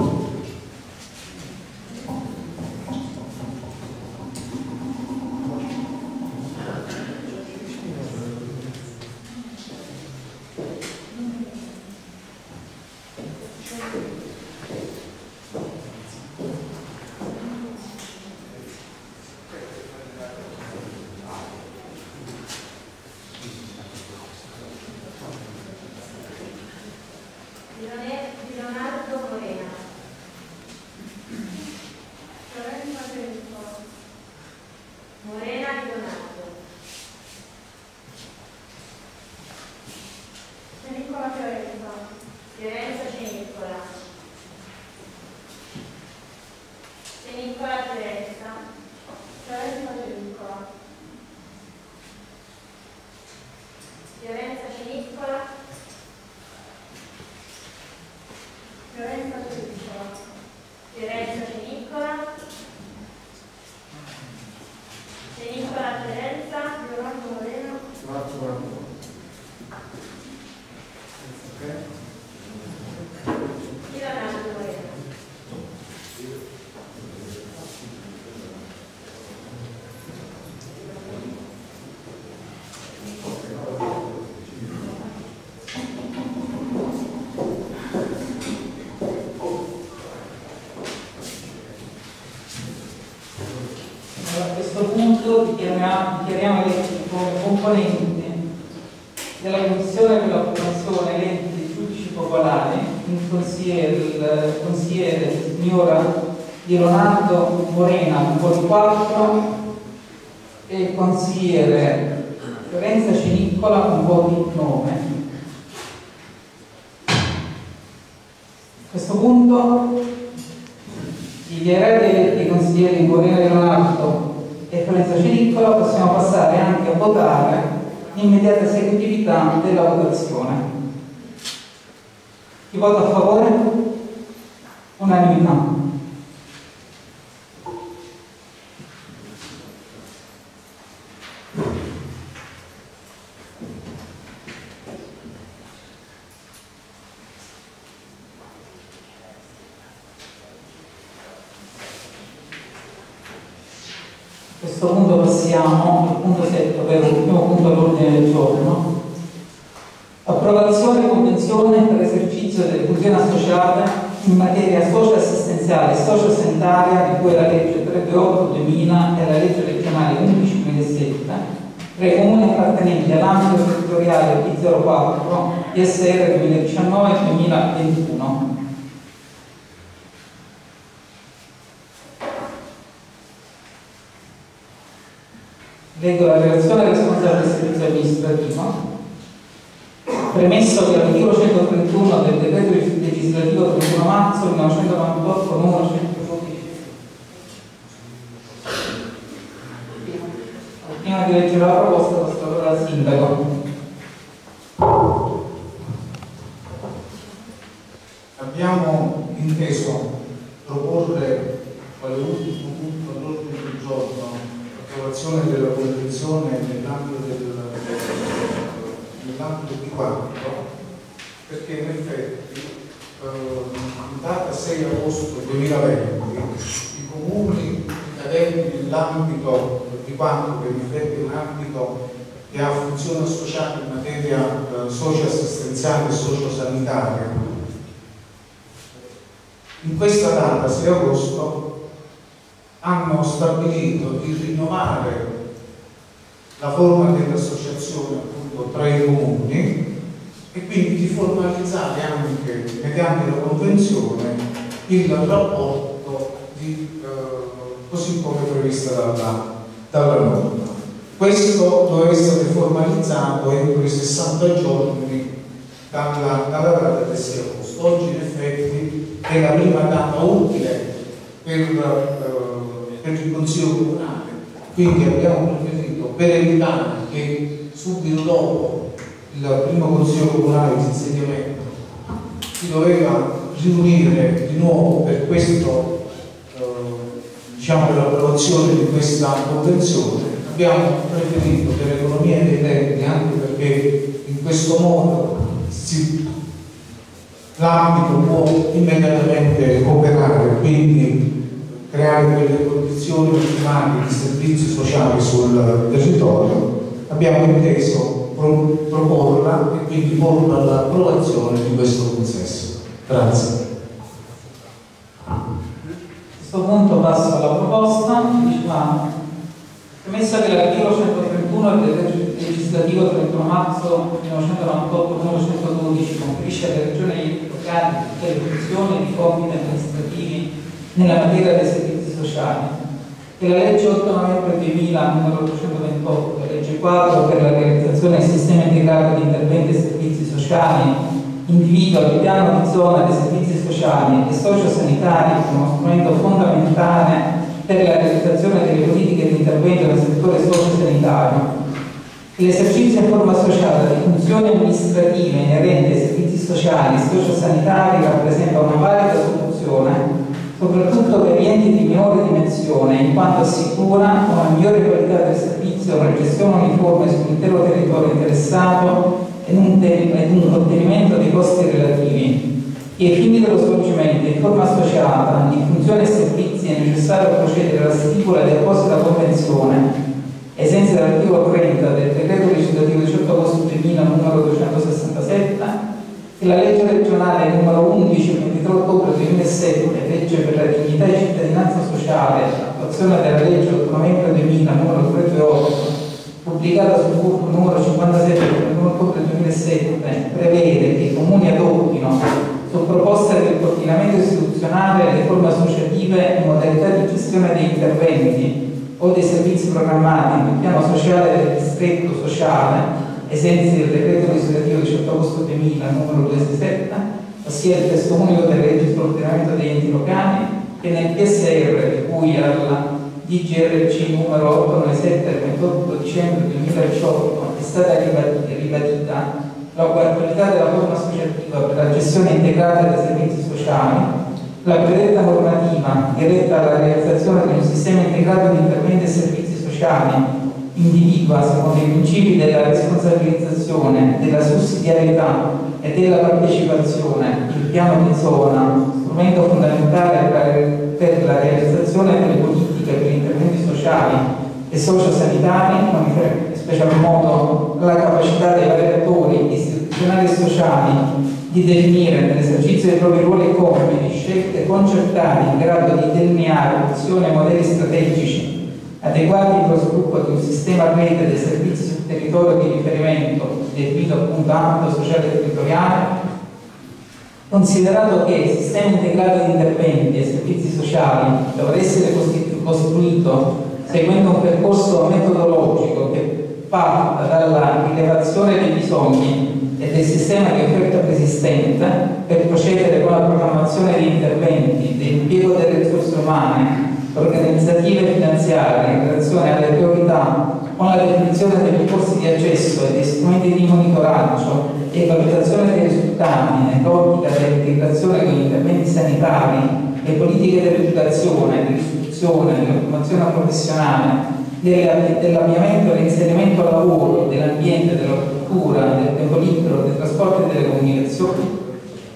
Di Leone- di Leonardo Morena. Lorenzo Federico. Morena di Leonardo. Nicola Fiorenzo. Fiorenzo Cenicola. Cenicola Fiorenza. Fiorenzo Cenicola. Fiorenza Cenicola. Fiorenza Cenicola. Fiorenza Cenicola. Cenicola Fiorenza. Leonardo Moreno. Marco Marco. Leonardo Moreno. Allora, a questo punto eletti come componenti della Commissione per la formazione eletti dei giudici popolari il consigliere, il consigliere signora Di Leonardo Morena un po' di 4 e il consigliere Fiorenza Ceniccola un po' di 9. A questo punto dichiarati eletti i consiglieri Morena Leonardo e Fiorenza Ceniccola possiamo passare anche a votare in immediata esecutività della votazione. Chi vota a favore? Unanimità. A questo punto passiamo al punto 7, ovvero l'ultimo punto all'ordine del giorno. Approvazione e convenzione per l'esercizio delle funzioni associate in materia socio-assistenziale e socio-sanitaria di cui la legge 328-2000 e la legge regionale 11-2007 tra i comuni appartenenti all'ambito territoriale P04 ISR 2019-2021. Leggo la relazione responsabile del servizio amministrativo. Premesso che l'articolo 131 del decreto legislativo 31 marzo 1998 numero 112 Prima di leggere la proposta, la parola al sindaco. 6 agosto hanno stabilito di rinnovare la forma dell'associazione appunto tra i comuni e quindi di formalizzare anche mediante la convenzione il rapporto di, eh, così come previsto dalla, dalla norma. Questo doveva essere formalizzato entro i 60 giorni dalla, dalla data del 6 Oggi in effetti è la prima data utile per, eh, per il Consiglio Comunale, quindi abbiamo preferito per evitare che subito dopo il primo Consiglio Comunale di insediamento si doveva riunire di nuovo per questo eh, diciamo per l'approvazione di questa convenzione abbiamo preferito per l'economia dei tempi anche perché in questo modo l'ambito può immediatamente operare quindi creare delle condizioni ottimali di servizi sociali sul territorio. Abbiamo inteso pro proporla e quindi porla all'approvazione di questo consesso. Grazie. A questo punto passo alla proposta. Dicevamo Premessa che l'articolo 131 del decreto legislativo 31 marzo 1998 numero 112 conferisce alle regioni e locali tutte le funzioni e i compiti amministrativi nella materia dei servizi sociali, che la legge 8 novembre 2000 numero 828, legge quadro per la realizzazione del sistema integrato di interventi e servizi sociali, individua il piano di zona dei servizi sociali e sociosanitari come strumento fondamentale per la realizzazione delle politiche di intervento nel settore socio-sanitario. L'esercizio in forma associata di funzioni amministrative inerenti ai servizi sociali e socio-sanitari rappresenta una valida soluzione, soprattutto per gli enti di minore dimensione, in quanto assicura una migliore qualità del servizio, una gestione uniforme sull'intero territorio interessato ed un, un contenimento dei costi relativi. E ai fini dello svolgimento in forma associata di funzioni e servizi è necessario procedere alla stipula di apposita convenzione ai sensi dell'articolo 30 del decreto legislativo 18 agosto 2000 numero 267 e la legge regionale numero 11 23 ottobre 2007 legge per la dignità e cittadinanza sociale attuazione della legge 8 novembre 2000 numero 328 pubblicata sul CURP numero 57 del 31 ottobre 2007 prevede che i comuni adottino su proposta del coordinamento istituzionale le forme associative e modalità di gestione degli interventi o dei servizi programmati nel piano sociale del distretto sociale ai del decreto legislativo 18 agosto 2000 numero 267 ossia il testo unico delle leggi sull'ordinamento degli enti locali che nel PSR di cui alla DGRC numero 897 del 28 dicembre 2018 è stata ribadita la qualità della forma associativa per la gestione integrata dei servizi sociali, la predetta normativa diretta alla realizzazione di un sistema integrato di interventi e servizi sociali individua secondo i principi della responsabilizzazione, della sussidiarietà e della partecipazione il piano di zona, strumento fondamentale per la realizzazione delle politiche per gli interventi sociali e sociosanitari, in special modo la capacità dei vari attori istituzionali e sociali di definire nell'esercizio dei propri ruoli e compiti scelte concertate in grado di delineare opzioni e modelli strategici adeguati per lo sviluppo di un sistema rete dei servizi sul territorio di riferimento definito appunto ambito sociale e territoriale, considerato che il sistema integrato di interventi e servizi sociali dovrà essere costruito seguendo un percorso metodologico che parta dalla rilevazione dei bisogni e del sistema di offerta preesistente per procedere con la programmazione di interventi, l'impiego delle risorse umane, organizzative e finanziarie in relazione alle priorità con la definizione dei percorsi di accesso e dei strumenti di monitoraggio e valutazione dei risultati nell'ottica dell'integrazione con gli interventi sanitari, le politiche dell'educazione, dell'istruzione, della formazione professionale dell'avviamento e dell'inserimento al lavoro, dell'ambiente, della cultura, del tempo libero, dei trasporti e delle comunicazioni,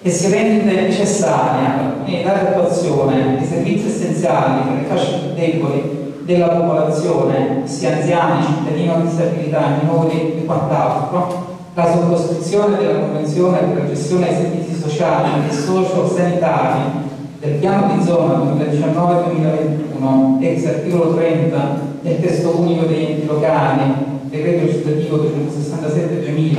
e si rende necessaria e dare attuazione ai servizi essenziali per le fasce più deboli della popolazione, sia anziani, cittadini con disabilità, minori e quant'altro, la sottoscrizione della Convenzione per la gestione dei servizi sociali e socio-sanitari del piano di zona 2019-2021, ex articolo 30 del testo unico degli enti locali, decreto legislativo 267-2000,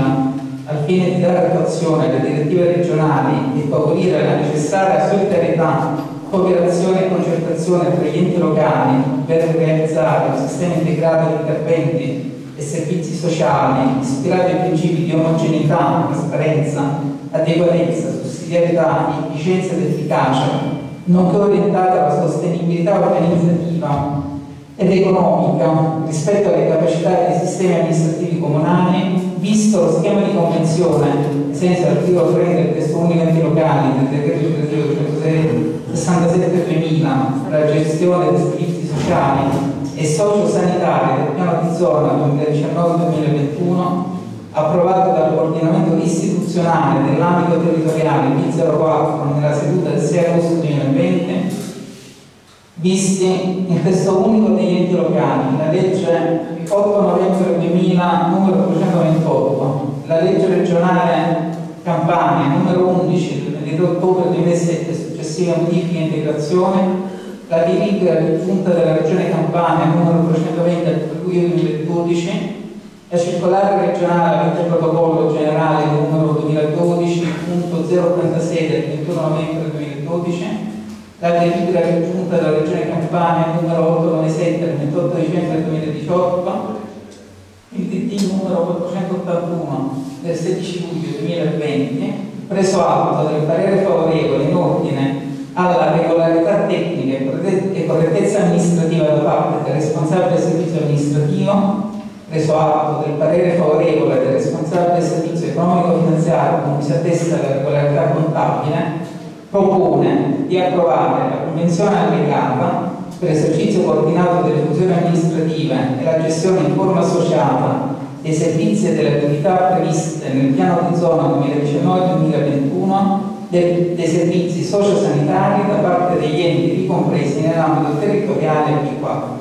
al fine di dare attuazione alle direttive regionali e favorire la necessaria solidarietà, cooperazione e concertazione tra gli enti locali per realizzare un sistema integrato di interventi e servizi sociali ispirato ai principi di omogeneità, trasparenza, adeguatezza, sussidiarietà, efficienza ed efficacia, nonché orientata alla sostenibilità organizzativa ed economica rispetto alle capacità dei sistemi amministrativi comunali, visto lo schema di convenzione, ai sensi dell'articolo 30 del testo unico enti locali del decreto legislativo 67-2000 per la gestione dei servizi sociali e sociosanitari del piano di zona 2019-2021 approvato dal coordinamento istituzionale dell'ambito territoriale B04 nella seduta del 6 agosto 2020 visti il testo unico degli enti locali, la legge 8 novembre 2000 numero 328, la legge regionale Campania numero 11 del 23 ottobre 2007 successiva modifica e integrazione, la delibera di giunta della regione Campania numero 320 del luglio 2012, la circolare regionale del protocollo generale numero 2012.036 del 21 novembre 2012, la delibera raggiunta dalla Regione Campania numero 897 del 28 dicembre 2018, il DT numero 481 del 16 luglio 2020, preso atto del parere favorevole in ordine alla regolarità tecnica e correttezza amministrativa da parte del responsabile del servizio amministrativo, preso atto del parere favorevole del responsabile del servizio economico-finanziario con cui si attesta la regolarità contabile, propone di approvare la convenzione allegata per l'esercizio coordinato delle funzioni amministrative e la gestione in forma associata dei servizi e delle attività previste nel piano di zona 2019-2021 dei, servizi sociosanitari da parte degli enti ricompresi nell'ambito territoriale P4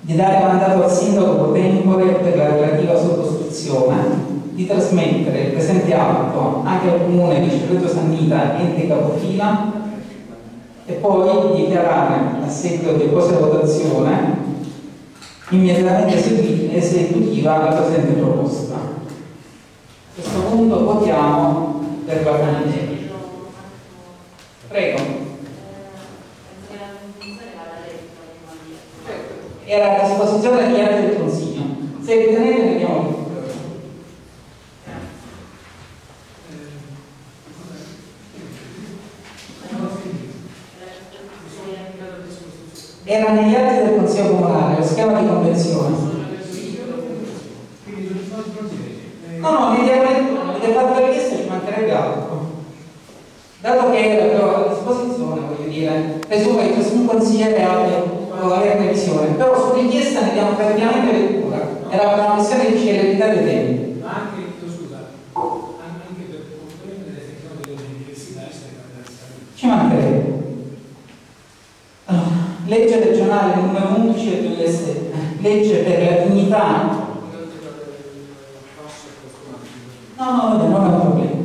di dare mandato al sindaco pro tempore per la relativa sottoscrizione di trasmettere il presente atto anche al comune di Cerreto Sannita, ente capofila, e poi di dichiarare a seguito di questa votazione immediatamente esecutiva la presente proposta. A questo punto votiamo per la famiglia. Prego. Era a disposizione degli altri del Consiglio. Se ritenete vediamo il era negli atti del Consiglio Comunale, lo schema di convenzione. No, no, mi avete fatto la richiesta ci mancherebbe altro. Dato che era però a disposizione, voglio dire, presumo che ciascun consigliere abbia avere previsione, però su richiesta ne diamo praticamente lettura. Era una questione di celerità dei tempi. Ma anche, scusa, anche per comprendere se sono delle università Ci mancherebbe. Allora, legge regionale numero 11 del 2007, legge per la dignità. No, no, vabbè, non è un problema.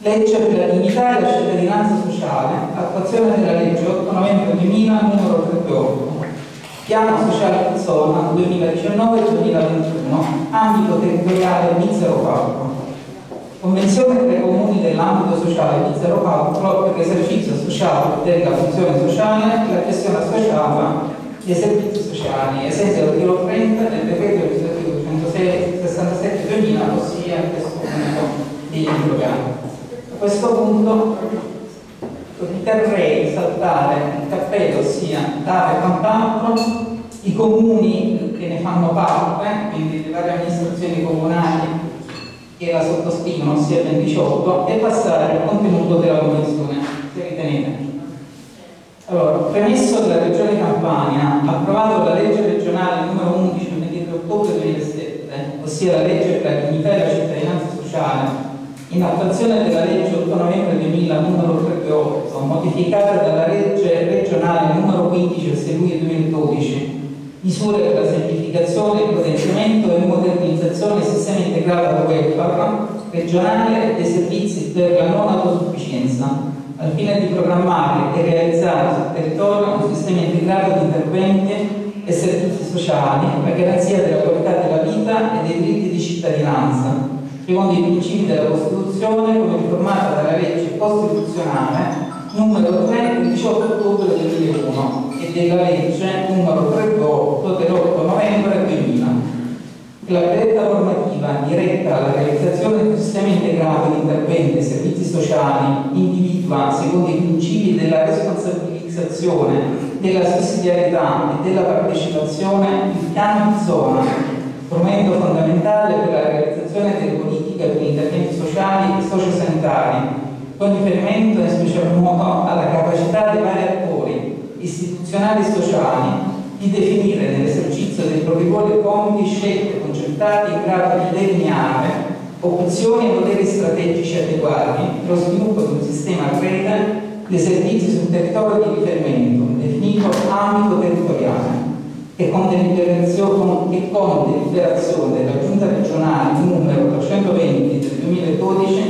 Legge per la dignità e la cittadinanza sociale, attuazione della legge 8 novembre 2000 numero 38. Piano sociale di zona 2019-2021, ambito territoriale B04. Convenzione tra i comuni dell'ambito sociale di 04 per l'esercizio sociale della funzione sociale e la gestione associata dei servizi sociali, ai sensi dell'articolo 30 del decreto legislativo 167 2000, ossia il testo unico degli locali. A questo punto riterrei saltare il cappello, ossia dare quant'altro i comuni che ne fanno parte, quindi le varie amministrazioni comunali che la sottoscrivono, ossia il 28, e passare al contenuto della convenzione, se ritenete. Allora, premesso che la Regione Campania ha approvato la legge regionale numero 11 del 23 ottobre 2007, ossia la legge per la dignità e la cittadinanza sociale, in attuazione della legge 8 novembre 2000 numero 38, modificata dalla legge regionale numero 15 del 6 luglio 2012, misure per la semplificazione, il potenziamento e modernizzazione del sistema integrato welfare regionale e dei servizi per la non autosufficienza al fine di programmare e realizzare sul territorio un sistema integrato di interventi e servizi sociali a garanzia della qualità della vita e dei diritti di cittadinanza, secondo i principi della Costituzione come riformata dalla legge costituzionale numero 3 del 18 ottobre 2001 e della legge numero 38 dell'8 novembre 2000. La predetta normativa diretta alla realizzazione di un sistema integrato di interventi e servizi sociali individua, secondo i principi della responsabilizzazione, della sussidiarietà e della partecipazione, il piano di zona, strumento fondamentale per la realizzazione delle politiche per gli interventi sociali e sociosanitari, con riferimento in special modo alla capacità dei vari attori istituzionali e sociali di definire nell'esercizio dei propri ruoli e compiti scelte concertate in grado di delineare opzioni e modelli strategici adeguati per lo sviluppo di un sistema a rete dei servizi sul territorio di riferimento, definito ambito territoriale, e con deliberazione, e della Giunta regionale numero 820 del 2012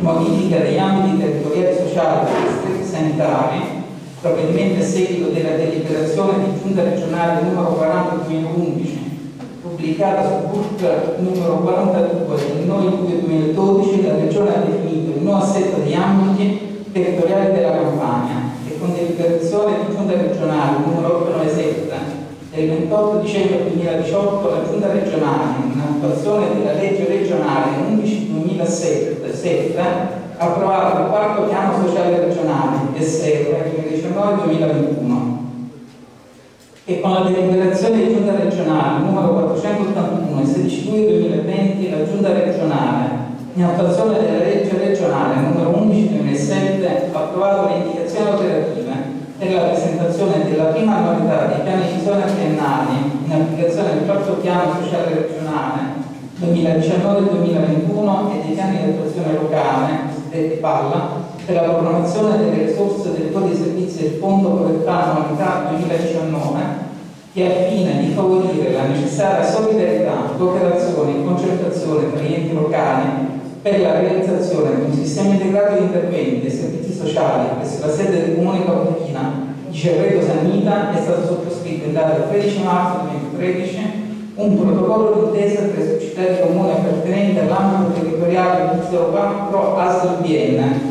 modifica degli ambiti territoriali sociali distretti sanitari provvedimento a seguito della deliberazione di giunta regionale numero 40 2011 pubblicata su BURC numero 42 del 9 luglio 2012 la Regione ha definito il nuovo assetto di ambiti territoriali della Campania e con deliberazione di giunta regionale numero 897 del 28 dicembre 2018 la Giunta regionale, in attuazione della legge regionale 11 2007 approvato il quarto piano sociale regionale SR 2019-2021 e con la deliberazione di giunta regionale numero 481 il 16 luglio 2020 la giunta regionale in attuazione della legge regionale numero 11 2007 ha approvato le indicazioni operative per la presentazione della prima annualità dei piani di zona triennali in applicazione del quarto piano sociale regionale 2019-2021 e dei piani di attuazione locale detti PALLA, per la programmazione delle risorse del Codice di servizi del Fondo Povertà Annualità 2019 che al fine di favorire la necessaria solidarietà, cooperazione e concertazione tra gli enti locali per la realizzazione di un sistema integrato di interventi e servizi sociali presso la sede del Comune Capofina di Cerreto Sannita è stato sottoscritto in data 13 marzo 2013 un protocollo d'intesa tra i società di comune appartenenti all'ambito territoriale del 04 ASL-BN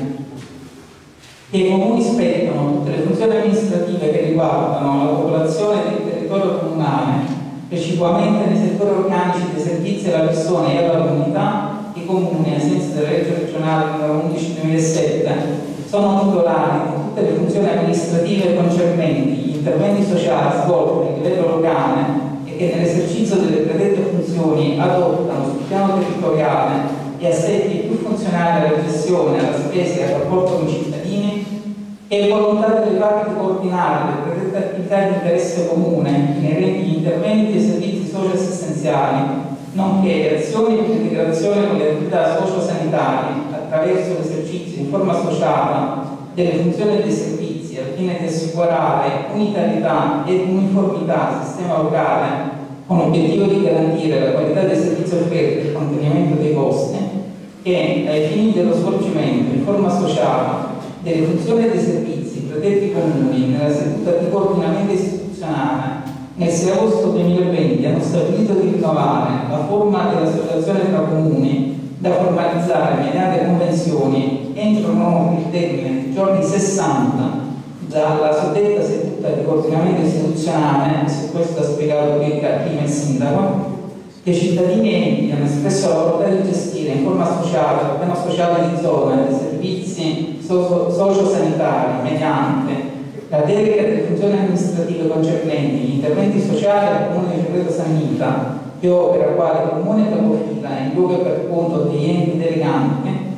che i comuni spettano tutte le funzioni amministrative che riguardano la popolazione del territorio comunale, precipuamente nei settori organici dei servizi alla persona e alla comunità, i comuni, ai sensi della legge regionale numero 11 2007, sono titolari di tutte le funzioni amministrative concernenti gli interventi sociali svolti a livello locale che nell'esercizio delle predette funzioni adottano sul piano territoriale e assetti più funzionali alla gestione, alla spesa e al rapporto con i cittadini, e volontà delle parti di coordinare le predette attività di interesse comune inerenti agli interventi e servizi socio-assistenziali, nonché azioni di integrazione con le attività socio-sanitarie attraverso l'esercizio in forma associata delle funzioni dei servizi al fine di assicurare unitarietà e uniformità al sistema locale con l'obiettivo di garantire la qualità del servizio offerto e il contenimento dei costi che ai fini dello svolgimento in forma associata delle funzioni dei servizi predetti comuni nella seduta di coordinamento istituzionale nel 6 agosto 2020 hanno stabilito di rinnovare la forma dell'associazione tra comuni da formalizzare mediante convenzioni entro il termine di giorni 60 dalla suddetta seduta di coordinamento istituzionale, su questo ha spiegato prima il sindaco, che i cittadini enti hanno espresso la volontà di gestire in forma associata piano sociale di zona dei servizi socio-sanitari mediante la delega delle funzioni amministrative concernenti gli interventi sociali al comune di Cerreto Sannita, che opera quale comune capofila in luogo e per conto degli enti deleganti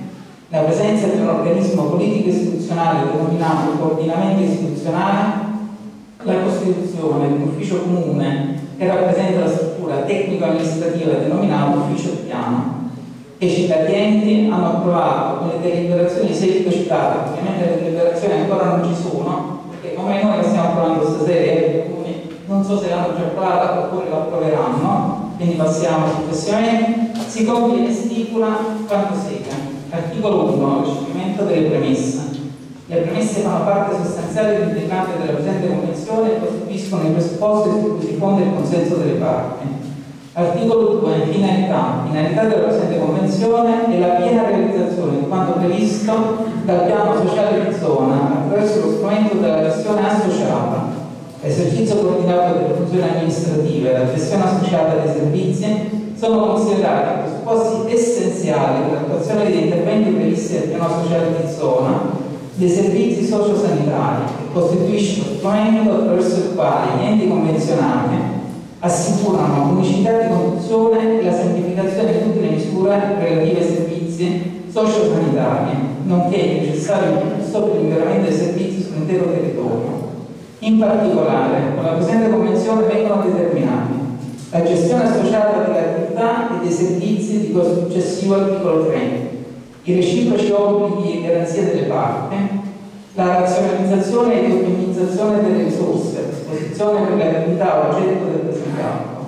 la presenza di un organismo politico istituzionale denominato coordinamento istituzionale, la costituzione di un ufficio comune che rappresenta la struttura tecnico-amministrativa denominata ufficio piano. E i cittadini hanno approvato con le deliberazioni seguito citate, ovviamente le deliberazioni ancora non ci sono, perché come noi la stiamo approvando stasera, alcuni non so se l'hanno già approvata oppure la approveranno, quindi passiamo successivamente, si compie e stipula quanto segue. Articolo 1, recepimento delle premesse. Le premesse fanno parte sostanziale e integrante della presente convenzione e costituiscono i presupposti su cui si fonda il consenso delle parti. Articolo 2. Finalità. Finalità della presente convenzione è la piena realizzazione di quanto previsto dal piano sociale di zona attraverso lo strumento della gestione associata, l'esercizio coordinato delle funzioni amministrative e la gestione associata dei servizi sono considerati presupposti essenziali per l'attuazione degli interventi previsti dal piano sociale di zona dei servizi sociosanitari che costituisce lo strumento attraverso il quale gli enti convenzionati assicurano l'unicità di conduzione e la semplificazione di tutte le misure relative ai servizi sociosanitari, nonché il necessario impulso per il miglioramento dei servizi sull'intero territorio. In particolare, con la presente convenzione vengono determinati la gestione associata delle attività e dei servizi di cui successivo articolo 30, i reciproci obblighi e garanzie delle parti, la razionalizzazione e l'ottimizzazione delle risorse a disposizione per le attività oggetto del presentato,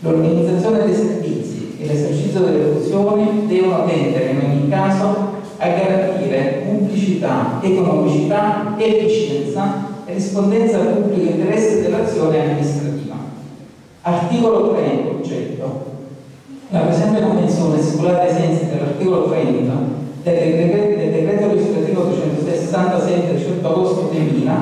l'organizzazione dei servizi e l'esercizio delle funzioni devono tendere in ogni caso a garantire pubblicità, economicità, efficienza e rispondenza al pubblico interesse dell'azione amministrativa. Articolo 3, oggetto. La presente convenzione, stipulata ai sensi dell'articolo 30 del decreto, legislativo 267 del 18 agosto 2000,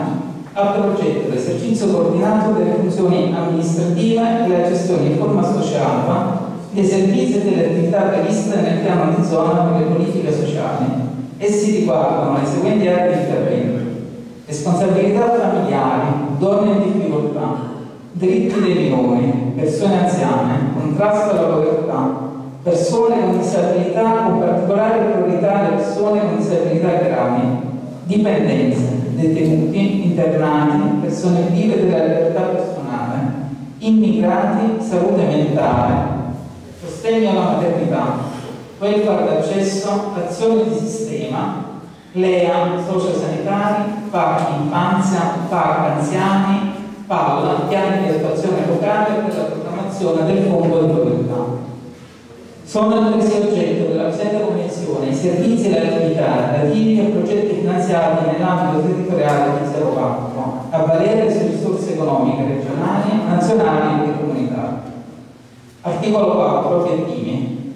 ha per oggetto l'esercizio coordinato delle funzioni amministrative e la gestione in forma associata dei servizi e delle attività previste nel piano di zona per le politiche sociali. Essi riguardano le seguenti aree di intervento. Responsabilità familiari, donne in difficoltà, diritti dei minori, persone anziane, contrasto alla povertà, persone con disabilità, con particolare priorità alle persone con disabilità gravi, dipendenze, detenuti, internati, persone prive della libertà personale, immigrati, salute mentale, sostegno alla maternità, welfare d'accesso, azioni di sistema, LEA, sociosanitari, PAC infanzia, PAC anziani, PAL, piani di attuazione locale per la programmazione del fondo di povertà. Sono altresì oggetto della presente convenzione i servizi e le attività relativi a progetti finanziati nell'ambito territoriale di 04, a valere su risorse economiche regionali, nazionali e comunitarie. Articolo 4. Obiettivi.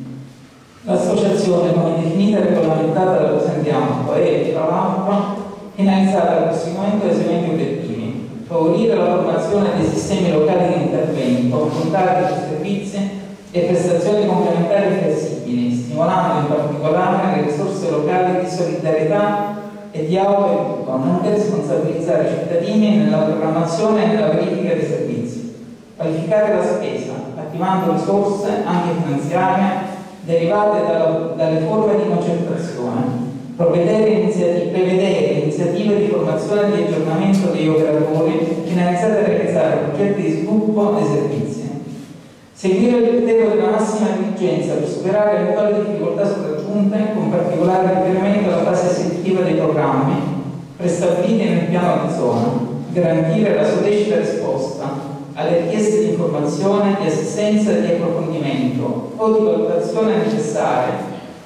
L'associazione, come definita e regolamentata dal presente atto, è, tra l'altro, finalizzata al conseguimento dei seguenti obiettivi. Favorire la formazione dei sistemi locali di intervento, puntare su servizi e prestazioni complementari flessibili, stimolando in particolare le risorse locali di solidarietà e di auto nonché responsabilizzare i cittadini nella programmazione e nella verifica dei servizi. Qualificare la spesa, attivando risorse anche finanziarie derivate dalla, dalle forme di concentrazione, prevedere iniziative, prevedere iniziative di formazione e di aggiornamento degli operatori finalizzate a realizzare progetti di sviluppo dei servizi. Seguire il criterio della massima diligenza per superare eventuali difficoltà sopraggiunte, con particolare riferimento alla fase esecutiva dei programmi prestabiliti nel piano di zona, garantire la sollecita risposta alle richieste di informazione, di assistenza e di approfondimento o di valutazione necessarie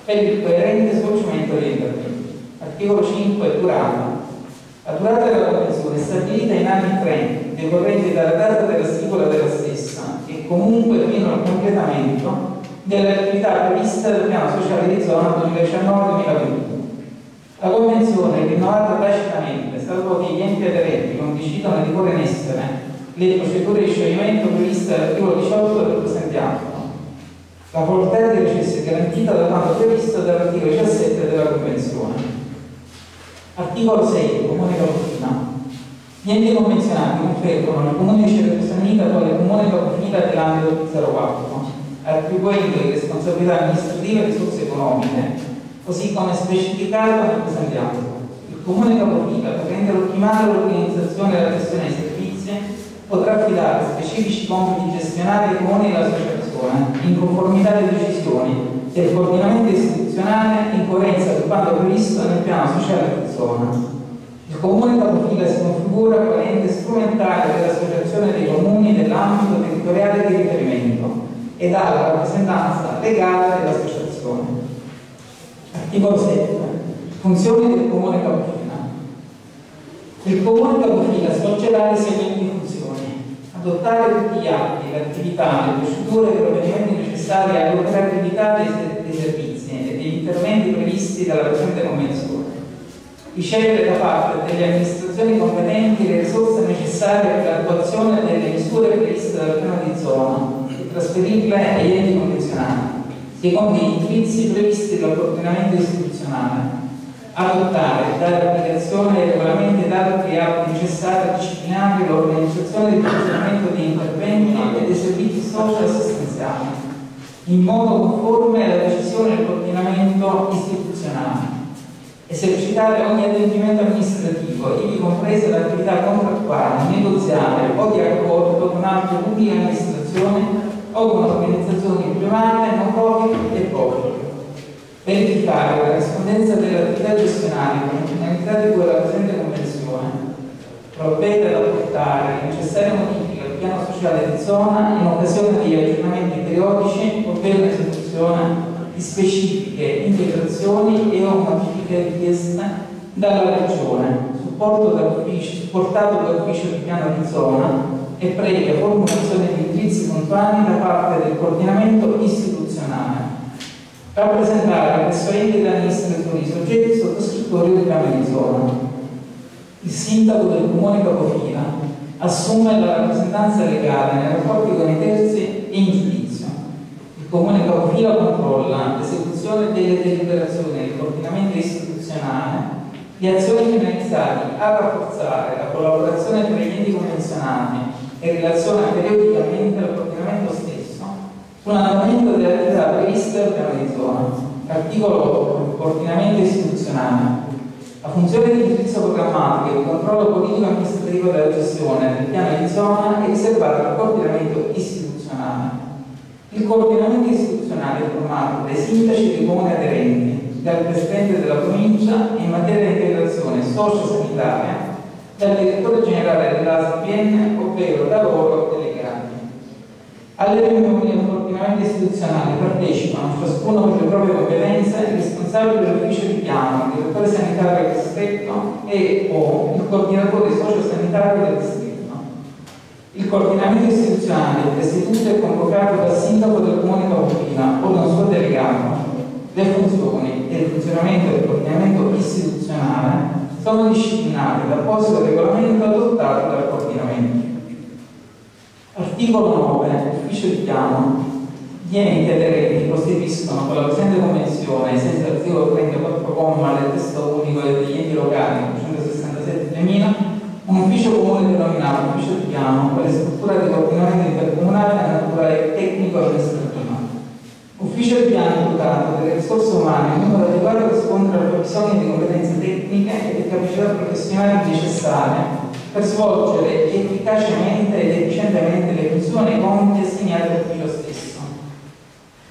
per il coerente svolgimento degli interventi. Articolo 5. Durata. La durata della convenzione è stabilita in anni 30, decorrenti dalla data della stipula della stessa comunque fino al completamento delle attività previste dal piano sociale di zona 2019-2021. La Convenzione rinnovata tacitamente, salvo che gli enti aderenti non decidono di porre in essere le procedure di scioglimento previste dall'articolo 18 del presente atto. La volontà di recesso è garantita da quanto previsto dall'articolo 17 della Convenzione. Articolo 6. Comune capofina. Gli enti convenzionati confermano al Comune di Cerreto Unita quale Comune capofina dell'ambito 04, attribuendo le responsabilità amministrative e risorse economiche così come specificato nel presente atto. Il comune capofila, per rendere ottimale l'organizzazione e la gestione dei servizi, potrà affidare specifici compiti gestionali ai comuni e all'associazione, in conformità alle decisioni del coordinamento istituzionale in coerenza con quanto previsto nel piano sociale di zona. Comune capofila si configura quale ente strumentale dell'associazione dei comuni dell'ambito territoriale di riferimento ed ha la rappresentanza legale dell'associazione. Articolo 7. Funzioni del comune capofila. Il comune capofila svolgerà le seguenti funzioni. Adottare tutti gli atti, le attività, le procedure e i provvedimenti necessari all'operatività dei servizi e degli interventi previsti dalla presente convenzione ricevere da parte delle amministrazioni competenti le risorse necessarie per l'attuazione delle misure previste dal piano di zona e trasferirle agli enti convenzionali, secondo gli indirizzi previsti dal coordinamento istituzionale, adottare, dare applicazione ai regolamenti ed altri atti necessari a disciplinare l'organizzazione e il funzionamento di interventi e dei servizi socio-assistenziali, in modo conforme alla decisione del coordinamento istituzionale esercitare ogni adempimento amministrativo, ivi comprese l'attività contrattuale, negoziale o di accordo con altre pubbliche amministrazioni o con organizzazioni private, non profit e pubbliche. Verificare la rispondenza delle attività gestionali con finalità di cui la presente convenzione. Provvedere ad apportare le necessarie modifiche al piano sociale di zona in occasione degli aggiornamenti periodici ovvero in esecuzione di specifiche integrazioni e o modifiche richieste dalla Regione, supportato dall'ufficio di piano di zona e previa formulazione di indirizzi puntuali da parte del coordinamento istituzionale. Rappresentare presso enti ed amministratori soggetti sottoscrittori del piano di zona. Il sindaco del comune capofila assume la rappresentanza legale nei rapporti con i terzi e in Comune capofila controlla l'esecuzione delle deliberazioni del coordinamento istituzionale di azioni finalizzate a rafforzare la collaborazione tra gli enti convenzionati in relazione periodicamente al coordinamento stesso con l'andamento delle attività previste dal piano di zona. Articolo 8. Il coordinamento istituzionale. La funzione di indirizzo programmatico e di controllo politico amministrativo della gestione del piano di zona è riservata al coordinamento istituzionale. Il coordinamento istituzionale è formato dai sindaci dei comuni aderenti, dal Presidente della provincia in materia di integrazione socio-sanitaria, dal direttore generale dell'ASPN, ovvero da loro delegati. Alle riunioni del coordinamento istituzionale partecipano, ciascuno per le proprie competenze, il responsabile dell'ufficio di piano, il direttore sanitario del distretto e o il coordinatore socio-sanitario del distretto. Il coordinamento istituzionale presieduto e convocato dal sindaco del comune Capofina o da un suo delegato. Le funzioni e il funzionamento del coordinamento istituzionale sono disciplinate da apposito regolamento adottato dal coordinamento. Articolo 9. Ufficio di piano. Gli enti aderenti costituiscono con la presente convenzione, ai sensi dell'articolo 34 comma del testo unico degli enti locali 167 2000 un ufficio comune denominato ufficio di piano, quale struttura di coordinamento intercomunale a natura tecnico-amministrativa. Ufficio di piano dotato delle risorse umane in numero adeguato a rispondere alle bisogni di competenze tecniche e di capacità professionali necessarie per svolgere efficacemente ed efficientemente le funzioni e compiti assegnati all'ufficio stesso.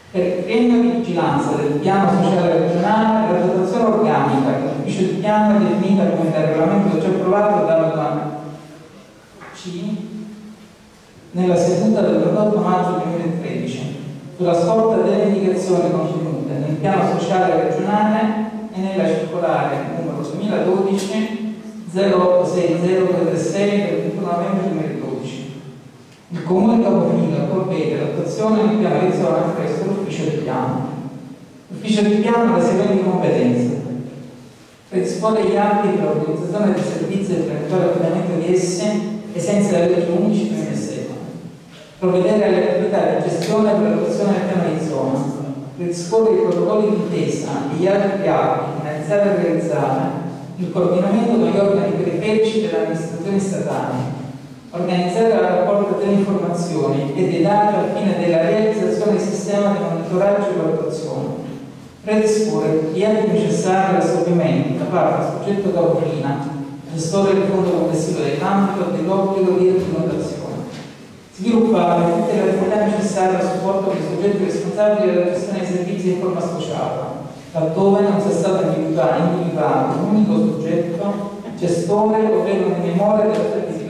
Per il premio di vigilanza del piano sociale regionale, la dotazione organica dell'ufficio di piano è definita come da regolamento già approvato dalla C nella seduta del 28 maggio 2013 sulla scorta delle indicazioni contenute nel piano sociale regionale e nella circolare numero 2012 0860236 del 21 novembre 2012. Il comune capofila provvede all'attuazione del piano di zona presso l'ufficio di piano. L'ufficio di piano ha le seguenti competenze. Predispone gli atti per l'organizzazione dei servizi e per l'eventuale affidamento di essi ai sensi della legge 11 2007. Provvedere alle attività di gestione per l'attuazione del piano di zona. Predisporre i protocolli d'intesa e gli altri atti finalizzati a realizzare il coordinamento con gli organi periferici delle amministrazioni statali organizzare la raccolta delle informazioni e dei dati al fine della realizzazione del sistema di monitoraggio e valutazione, predisporre gli atti necessari all'assolvimento da parte del soggetto capofina, gestore del fondo complessivo dell'ambito dell'obbligo di rendicontazione. Sviluppare tutte le attività necessarie al supporto dei soggetti responsabili della gestione dei servizi in forma associata, laddove non sia stato individuato individuato un unico soggetto gestore ovvero una memoria della situazione.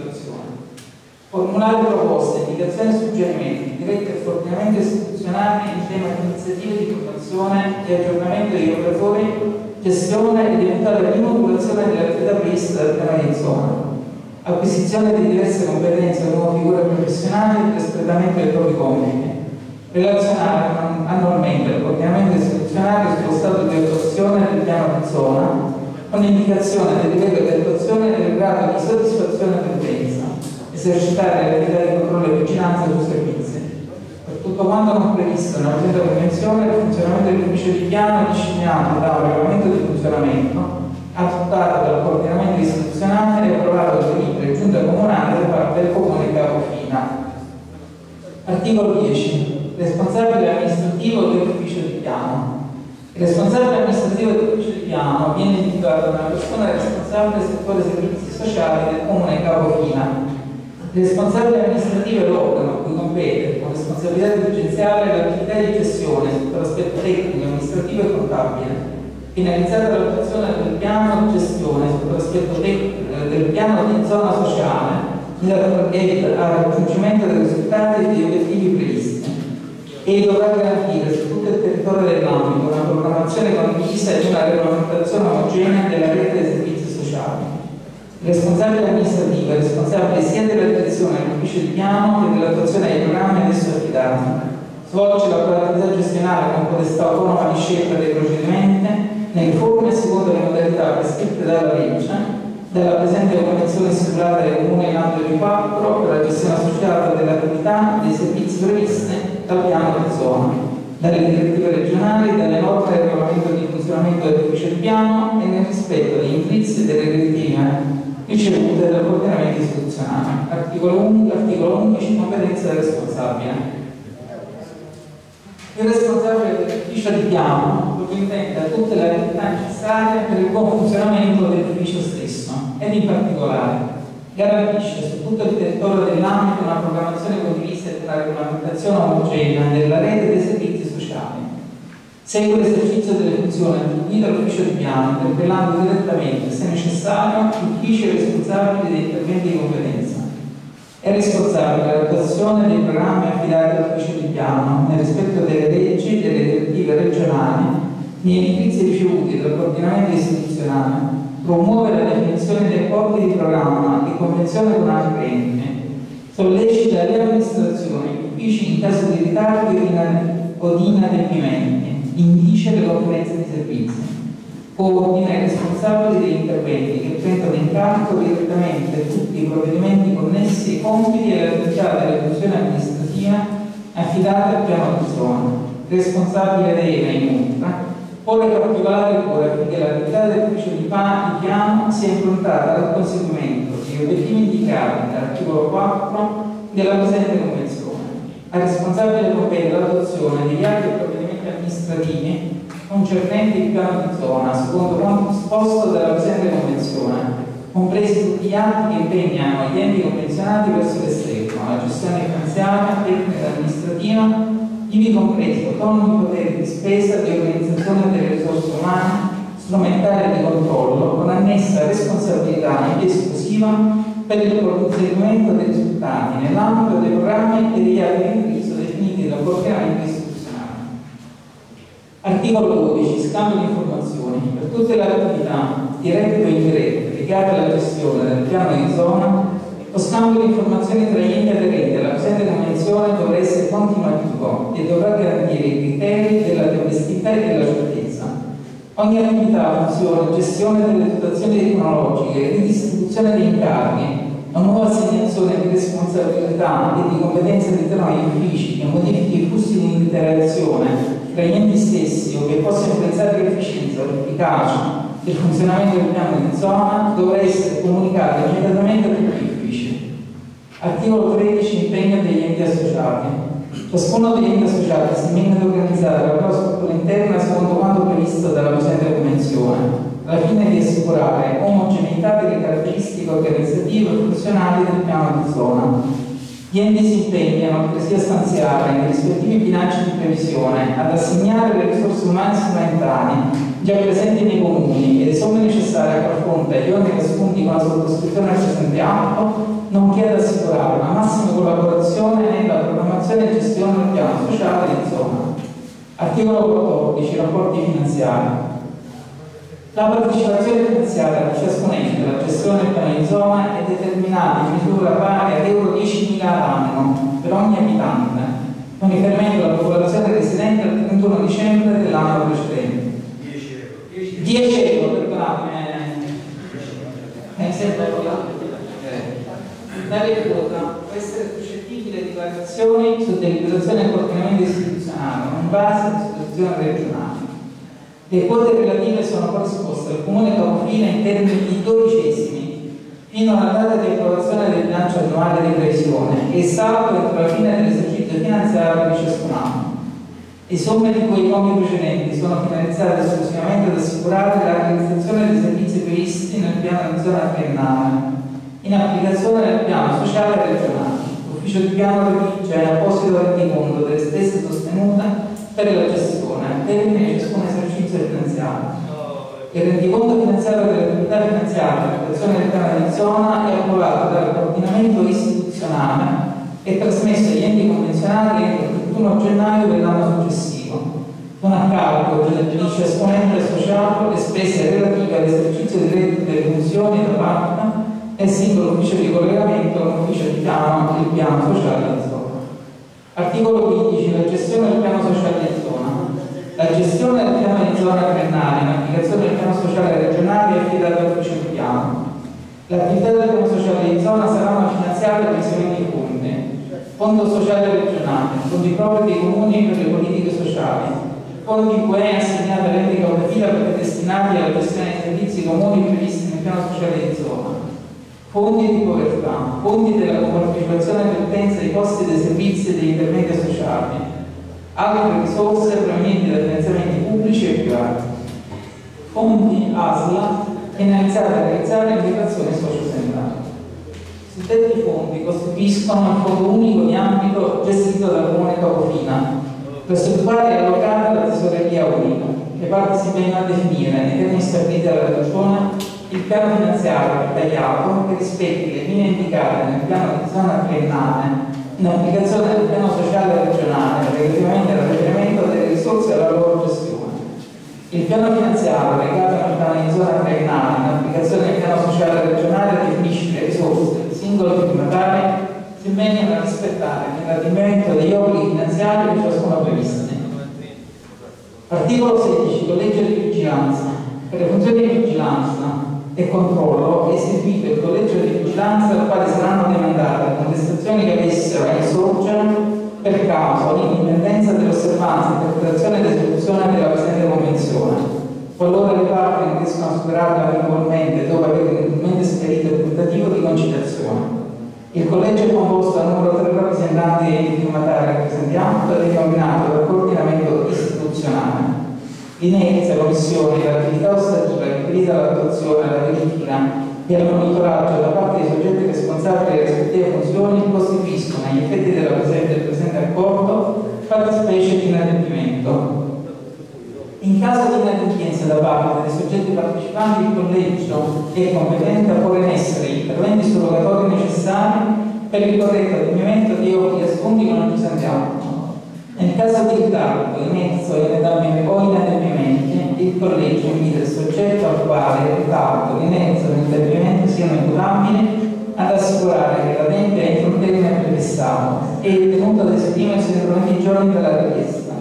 Formulare proposte, indicazioni e suggerimenti diretti al coordinamento istituzionale in tema di iniziative di formazione e aggiornamento degli operatori, gestione ed eventuale rimodulazione delle attività previste dal piano di zona. Acquisizione di diverse competenze o nuove figure professionali e l'espletamento dei propri compiti. Relazionare annualmente al coordinamento istituzionale sullo stato di attuazione del piano di zona con indicazione del livello di attuazione e del grado di soddisfazione dell'utenza, esercitare le attività di controllo e vigilanza sui servizi. Per tutto quanto non previsto nella presente convenzione, il funzionamento dell'ufficio di piano è disciplinato da un regolamento di funzionamento adottato dal coordinamento istituzionale e approvato da delibere giunta comunale da parte del comune Capofina. Articolo 10. Responsabile amministrativo dell'ufficio di piano. Il responsabile amministrativo dell'ufficio di piano viene individuato da una persona responsabile del settore servizi sociali del comune Capofina. Il responsabile amministrativo è l'organo cui compete, con responsabilità dirigenziale, l'attività di gestione sotto l'aspetto tecnico, amministrativo e contabile, finalizzata all'attuazione del piano di gestione sotto l'aspetto tecnico del piano di zona sociale e al raggiungimento dei risultati e degli obiettivi previsti e dovrà garantire su tutto il territorio dell'ambito una programmazione condivisa e una regolamentazione omogenea della rete dei servizi sociali. Il responsabile amministrativo è responsabile sia della direzione dell'ufficio di piano che dell'attuazione dei programmi ad esso affidati. Svolge l'operatività gestionale con potestà autonoma di scelta dei procedimenti nelle forme e secondo le modalità prescritte dalla legge della presente convenzione stipulata dai comuni in ambito di 4 per la gestione associata dell'attività dei servizi previsti dal piano di zona, dalle direttive regionali, dalle norme del regolamento di funzionamento dell'ufficio di piano e nel rispetto degli indirizzi e delle direttive ricevute dal coordinamento istituzionale. Articolo 11, articolo 11 competenza del responsabile. Il responsabile dell'ufficio di piano intenda tutte le attività necessarie per il buon funzionamento dell'ufficio stesso ed in particolare garantisce su tutto il territorio dell'ambito una programmazione condivisa e una regolamentazione omogenea della rete dei servizi. Segue l'esercizio delle funzioni attribuite all'ufficio di piano, interpellando direttamente, se necessario, uffici responsabili degli interventi di competenza. È responsabile dell'attuazione dei programmi affidati all'ufficio di piano nel rispetto delle leggi e delle direttive regionali negli indirizzi ricevuti dal coordinamento istituzionale promuove la definizione dei accordi di programma e convenzione con altri enti, sollecita le amministrazioni uffici in caso di ritardi o di inadempimenti, indice conferenze di servizi, coordina i responsabili degli interventi che prendono in carico direttamente tutti i provvedimenti connessi ai compiti e alle attività delle funzioni amministrative affidate al piano di zona. Responsabile deve, inoltre, porre particolare cura affinché l'attività dell'ufficio di piano sia improntata al conseguimento degli obiettivi indicati dall'articolo 4 della presente convenzione. Al responsabile compete l'adozione degli e provvedimenti amministrativi concernenti il piano di zona, secondo quanto disposto dalla presente convenzione, compresi tutti gli atti che impegnano gli enti convenzionati verso l'esterno, la gestione finanziaria, tecnica e amministrativa ivi compresi autonomi poteri di spesa di organizzazione delle risorse umane, strumentale di controllo, con annessa responsabilità ed esclusiva per il conseguimento dei risultati nell'ambito dei programmi e degli atti di indirizzo definiti dal coordinamento istituzionale. Articolo 12. Scambio di informazioni. Per tutte le attività dirette o indirette legate alla gestione del piano di zona lo scambio di informazioni tra gli enti aderenti alla presente convenzione dovrà essere continuativo e dovrà garantire i criteri della tempestività e della certezza. Ogni attività, funzione, gestione delle dotazioni tecnologiche, ridistribuzione dei incarichi, la nuova assegnazione di responsabilità e di competenze all'interno degli uffici che modifichi i flussi di interazione tra gli enti stessi o che possa influenzare l'efficienza l'efficacia del funzionamento del piano di zona dovrà essere comunicato immediatamente a tutti Articolo 13. Impegno degli enti associati. Ciascuno degli enti associati si impegna ad organizzare la propria struttura interna secondo quanto previsto dalla presente convenzione, alla fine di assicurare omogeneità delle caratteristiche organizzative e funzionali del piano di zona. Gli enti si impegnano altresì a stanziare nei rispettivi bilanci di previsione ad assegnare le risorse umane strumentali già presenti nei comuni e le somme necessarie a far fronte agli oneri assunti con la sottoscrizione del presente atto nonché ad assicurare una massima collaborazione nella programmazione e gestione del piano sociale di zona. Articolo 14. Rapporti finanziari. La partecipazione finanziaria di ciascun ente alla gestione del piano di zona è determinata in misura pari ad euro 10.000 all'anno per ogni abitante, con riferimento alla popolazione residente al 31 dicembre dell'anno precedente. 10 euro. 10 euro, perdonatemi. Eh, sempre Tale quota può essere suscettibile di variazioni su deliberazione e coordinamento istituzionale, in base alla situazione regionale. Le quote relative sono corrisposte al Comune Capofila in termini di dodicesimi fino alla data di approvazione del bilancio annuale di previsione e salvo entro la fine dell'esercizio finanziario di ciascun anno. Le somme di cui i commi precedenti sono finalizzate esclusivamente ad assicurare la realizzazione dei servizi previsti nel piano di zona triennale in applicazione del piano sociale regionale. L'ufficio di piano redige apposito rendiconto delle stesse sostenute per la gestione al termine di ciascun esercizio finanziario. Il rendiconto finanziario delle attività finanziarie in applicazione del piano di zona è approvato dal coordinamento istituzionale e trasmesso agli enti convenzionali entro il 31 gennaio dell'anno successivo non a carico di ciascun ente associato le spese relative all'esercizio di reddito delle funzioni da parte è singolo ufficio di collegamento con l'ufficio di piano e il piano sociale in zona. Articolo 15. La gestione del piano sociale in zona. La gestione del piano di zona triennale in applicazione del piano sociale regionale è affidata all'ufficio di piano. L'attività del piano sociale di zona saranno finanziate con i seguenti fondi. Fondo sociale regionale, fondi propri dei comuni per le politiche sociali, fondi UE assegnati all'ente Cautafila per destinati alla gestione dei servizi comuni previsti nel piano sociale di zona fondi di povertà, fondi della compartecipazione alle utenze dei costi dei servizi e degli interventi sociali, altre risorse provenienti da finanziamenti pubblici e privati, fondi ASLA finalizzati a realizzare integrazione sociosanitaria. Suddetti fondi costituiscono il fondo unico di ambito gestito dal Comune Capofina, questo quale è allocato alla tesoreria unica. Si vengono a definire nei termini stabiliti dalla Regione il piano finanziario dettagliato che rispetti le linee indicate nel piano di zona triennale in applicazione del piano sociale regionale relativamente al reperimento delle risorse e alla loro gestione. Il piano finanziario legato al piano di zona triennale in applicazione del piano sociale regionale definisce le risorse del singolo firmatario si impegnano a rispettare nell'adempimento degli obblighi finanziari di ciascuno previsti. Articolo 16. Collegio di vigilanza. Per le funzioni di vigilanza e controllo è eseguito il collegio di vigilanza al quale saranno demandate contestazioni che avessero a insorgere per causa l'indipendenza dell'osservanza, interpretazione ed esecuzione della presente convenzione. Qualora le parti non riescano a superarla amichevolmente dopo aver inutilmente esperito il tentativo di conciliazione. Il collegio è composto da numero tre rappresentanti dei firmatari rappresentiamo ed è nominato dal coordinamento istituzionale L'inezia commissione l'attività ostativa riferita all'attuazione, alla verifica e al monitoraggio da parte dei soggetti responsabili delle rispettive funzioni costituiscono, agli effetti della presente del presente accordo, fattispecie di inadempimento. In caso di inadempienza da parte dei soggetti partecipanti, il collegio è competente a porre in essere gli interventi surrogatori necessari per il corretto adempimento di obblighi assunti con il presente nel caso di ritardo, inizio o inadempimenti, il collegio invita il soggetto al quale il ritardo, l'inizio o l'inadempimento siano imputabili ad assicurare che l'adempio è entro un termine prefissato e il tenuto ad esprimersi entro 20 giorni dalla richiesta.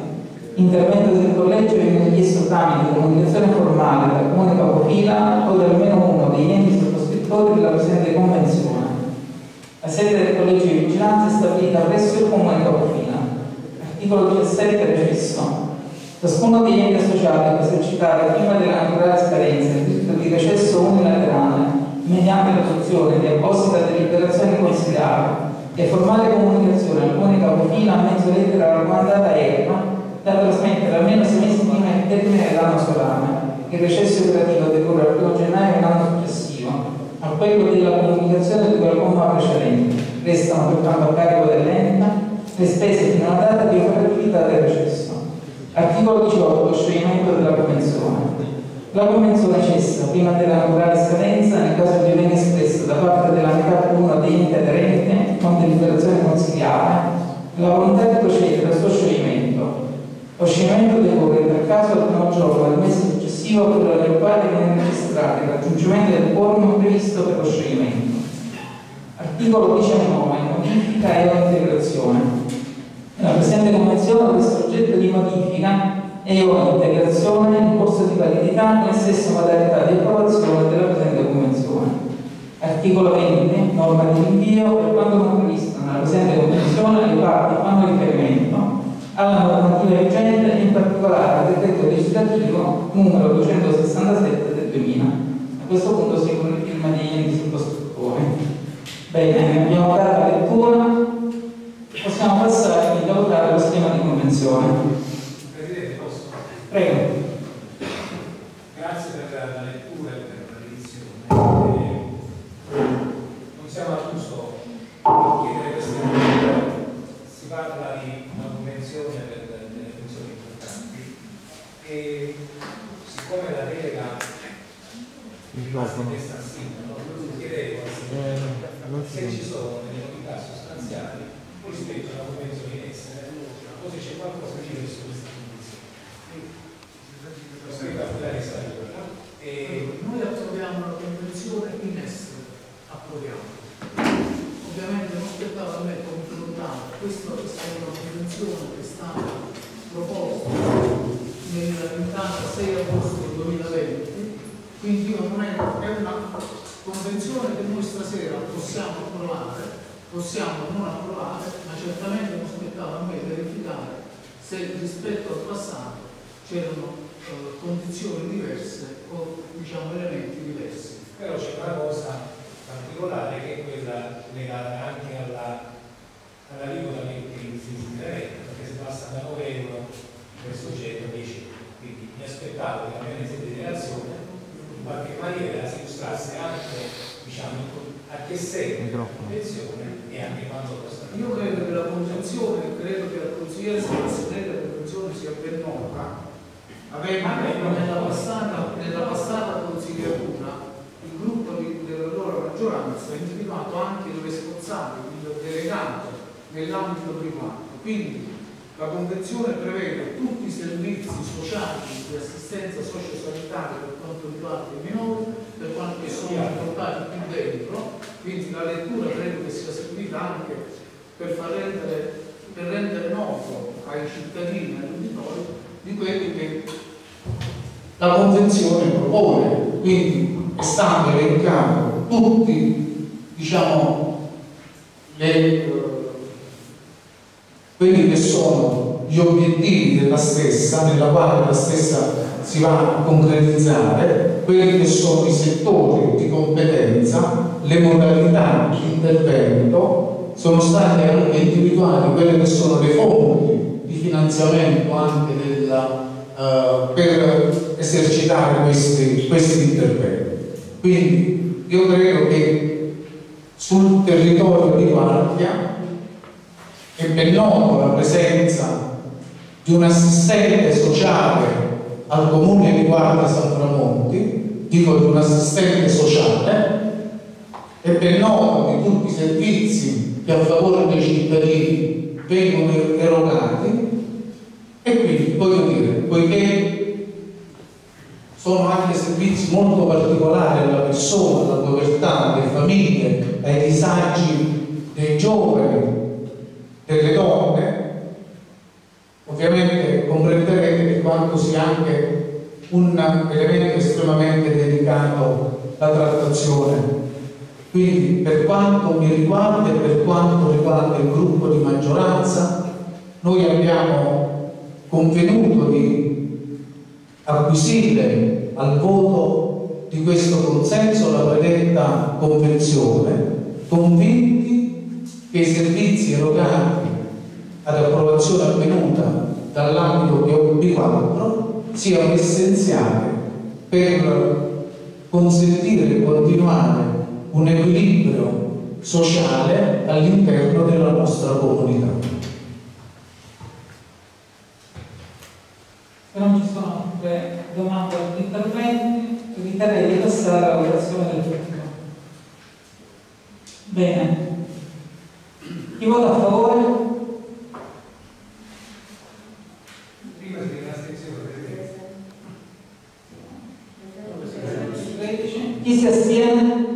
L'intervento del collegio viene richiesto tramite comunicazione formale dal comune capofila o da almeno uno degli enti sottoscrittori della presente convenzione. La sede del collegio di vigilanza è stabilita presso il comune capofila. Articolo 17 recesso. Ciascuno degli enti associati può esercitare prima della naturale scadenza il diritto di recesso unilaterale mediante l'adozione di apposita deliberazione consigliare e formale comunicazione al comune capofila a mezzo lettera raccomandata ECMA da trasmettere almeno sei mesi prima del termine dell'anno solare. Il recesso operativo decorre al 1 gennaio dell'anno successivo a quello della comunicazione di quel comma precedente. Restano pertanto a carico dell'ente le spese fino alla data di operatività del recesso. Articolo 18. Scioglimento della Convenzione. La Convenzione cessa prima della naturale scadenza nel caso di venga espressa da parte della metà uno degli enti aderenti con deliberazione consigliare la volontà di procedere al suo scioglimento. Lo scioglimento decorre per caso al primo giorno del mese successivo a quello nel quale viene registrato il raggiungimento del quorum previsto per lo scioglimento. Articolo 19. Modifica e integrazione. Nella presente convenzione questo oggetto di modifica e o integrazione in corso di validità nel stesso modalità di approvazione della presente convenzione. Articolo 20. Norma di rinvio per quanto non previsto nella presente convenzione le parti fanno riferimento alla normativa vigente in particolare al decreto legislativo numero 267 del 2000. A questo punto seguono il firma degli enti sottoscrittori. Bene, abbiamo dato la lettura, possiamo passare quindi a votare lo schema di convenzione. Presidente, posso? Prego. Grazie per la lettura e per la revisione. Eh, Non siamo al giusto a chiedere queste cose. Si parla di una convenzione per delle funzioni importanti e siccome la delega Il microfono. è estansiva, no? chiedevo al Eh, signor non si se ci sente. sono delle novità sostanziali rispetto alla convenzione in essere o se c'è qualcosa di diverso su questa convenzione. Lo scrivo a quella che sta ora. E Noi approviamo la convenzione in essere, approviamo. Ovviamente non spettava a me confrontare, questa è stata una convenzione che è stata proposta nel, in data 6 agosto 2020, quindi io non è, è una convenzione che noi stasera possiamo approvare, possiamo non approvare, ma certamente non spettava a me verificare se rispetto al passato c'erano eh, condizioni diverse o diciamo elementi diversi. però c'è una cosa particolare che è quella legata anche alla, all'aliquota che utilizzi in diretta, perché se passa da 9 euro per soggetto a 10 euro. Quindi mi aspettavo che almeno in sede di relazione in qualche maniera si illustrasse anche diciamo, a che serve la Microfono. convenzione e anche quando costa. Io credo che la convenzione, credo che la consigliere Sebastianelli la convenzione sia ben nota, avevamo nella passata, nella passata consigliatura il gruppo di- della loro maggioranza ha individuato anche il responsabile, il delegato nell'ambito privato. Quindi la convenzione prevede tutti i servizi sociali di assistenza sociosanitaria per quanto riguarda i minori, per quanto sono affrontati qui dentro, quindi la lettura credo che sia servita anche per far rendere, per rendere noto ai cittadini e all'uditorio di quelli che la Convenzione propone, quindi è stato elencato tutti, diciamo, le, eh, quelli che sono gli obiettivi della stessa, nella quale la stessa si va a concretizzare, quelli che sono i settori di competenza, le modalità di intervento, sono state anche individuate quelle che sono le fonti di finanziamento anche della, eh, per esercitare questi, questi interventi. Quindi io credo che sul territorio di Guardia è ben noto la presenza di un assistente sociale al comune di Guardia San Tramonti, dico di un assistente sociale, è ben noto che tutti i servizi che a favore dei cittadini vengono erogati e quindi voglio dire, poiché sono anche servizi molto particolari alla persona, alla povertà, alle famiglie, ai disagi dei giovani, delle donne, Ovviamente comprenderete che quanto sia anche un elemento estremamente delicato la trattazione. Quindi per quanto mi riguarda e per quanto riguarda il gruppo di maggioranza, noi abbiamo convenuto di acquisire al voto di questo consenso la predetta convenzione, convinti che i servizi erogati ad approvazione avvenuta dall'ambito di OP4 sia essenziale per consentire di continuare un equilibrio sociale all'interno della nostra comunità. Se non ci sono altre domande o interventi, eviterei di passare alla votazione del giorno. Bene. Chi vota a favore? Y se hacían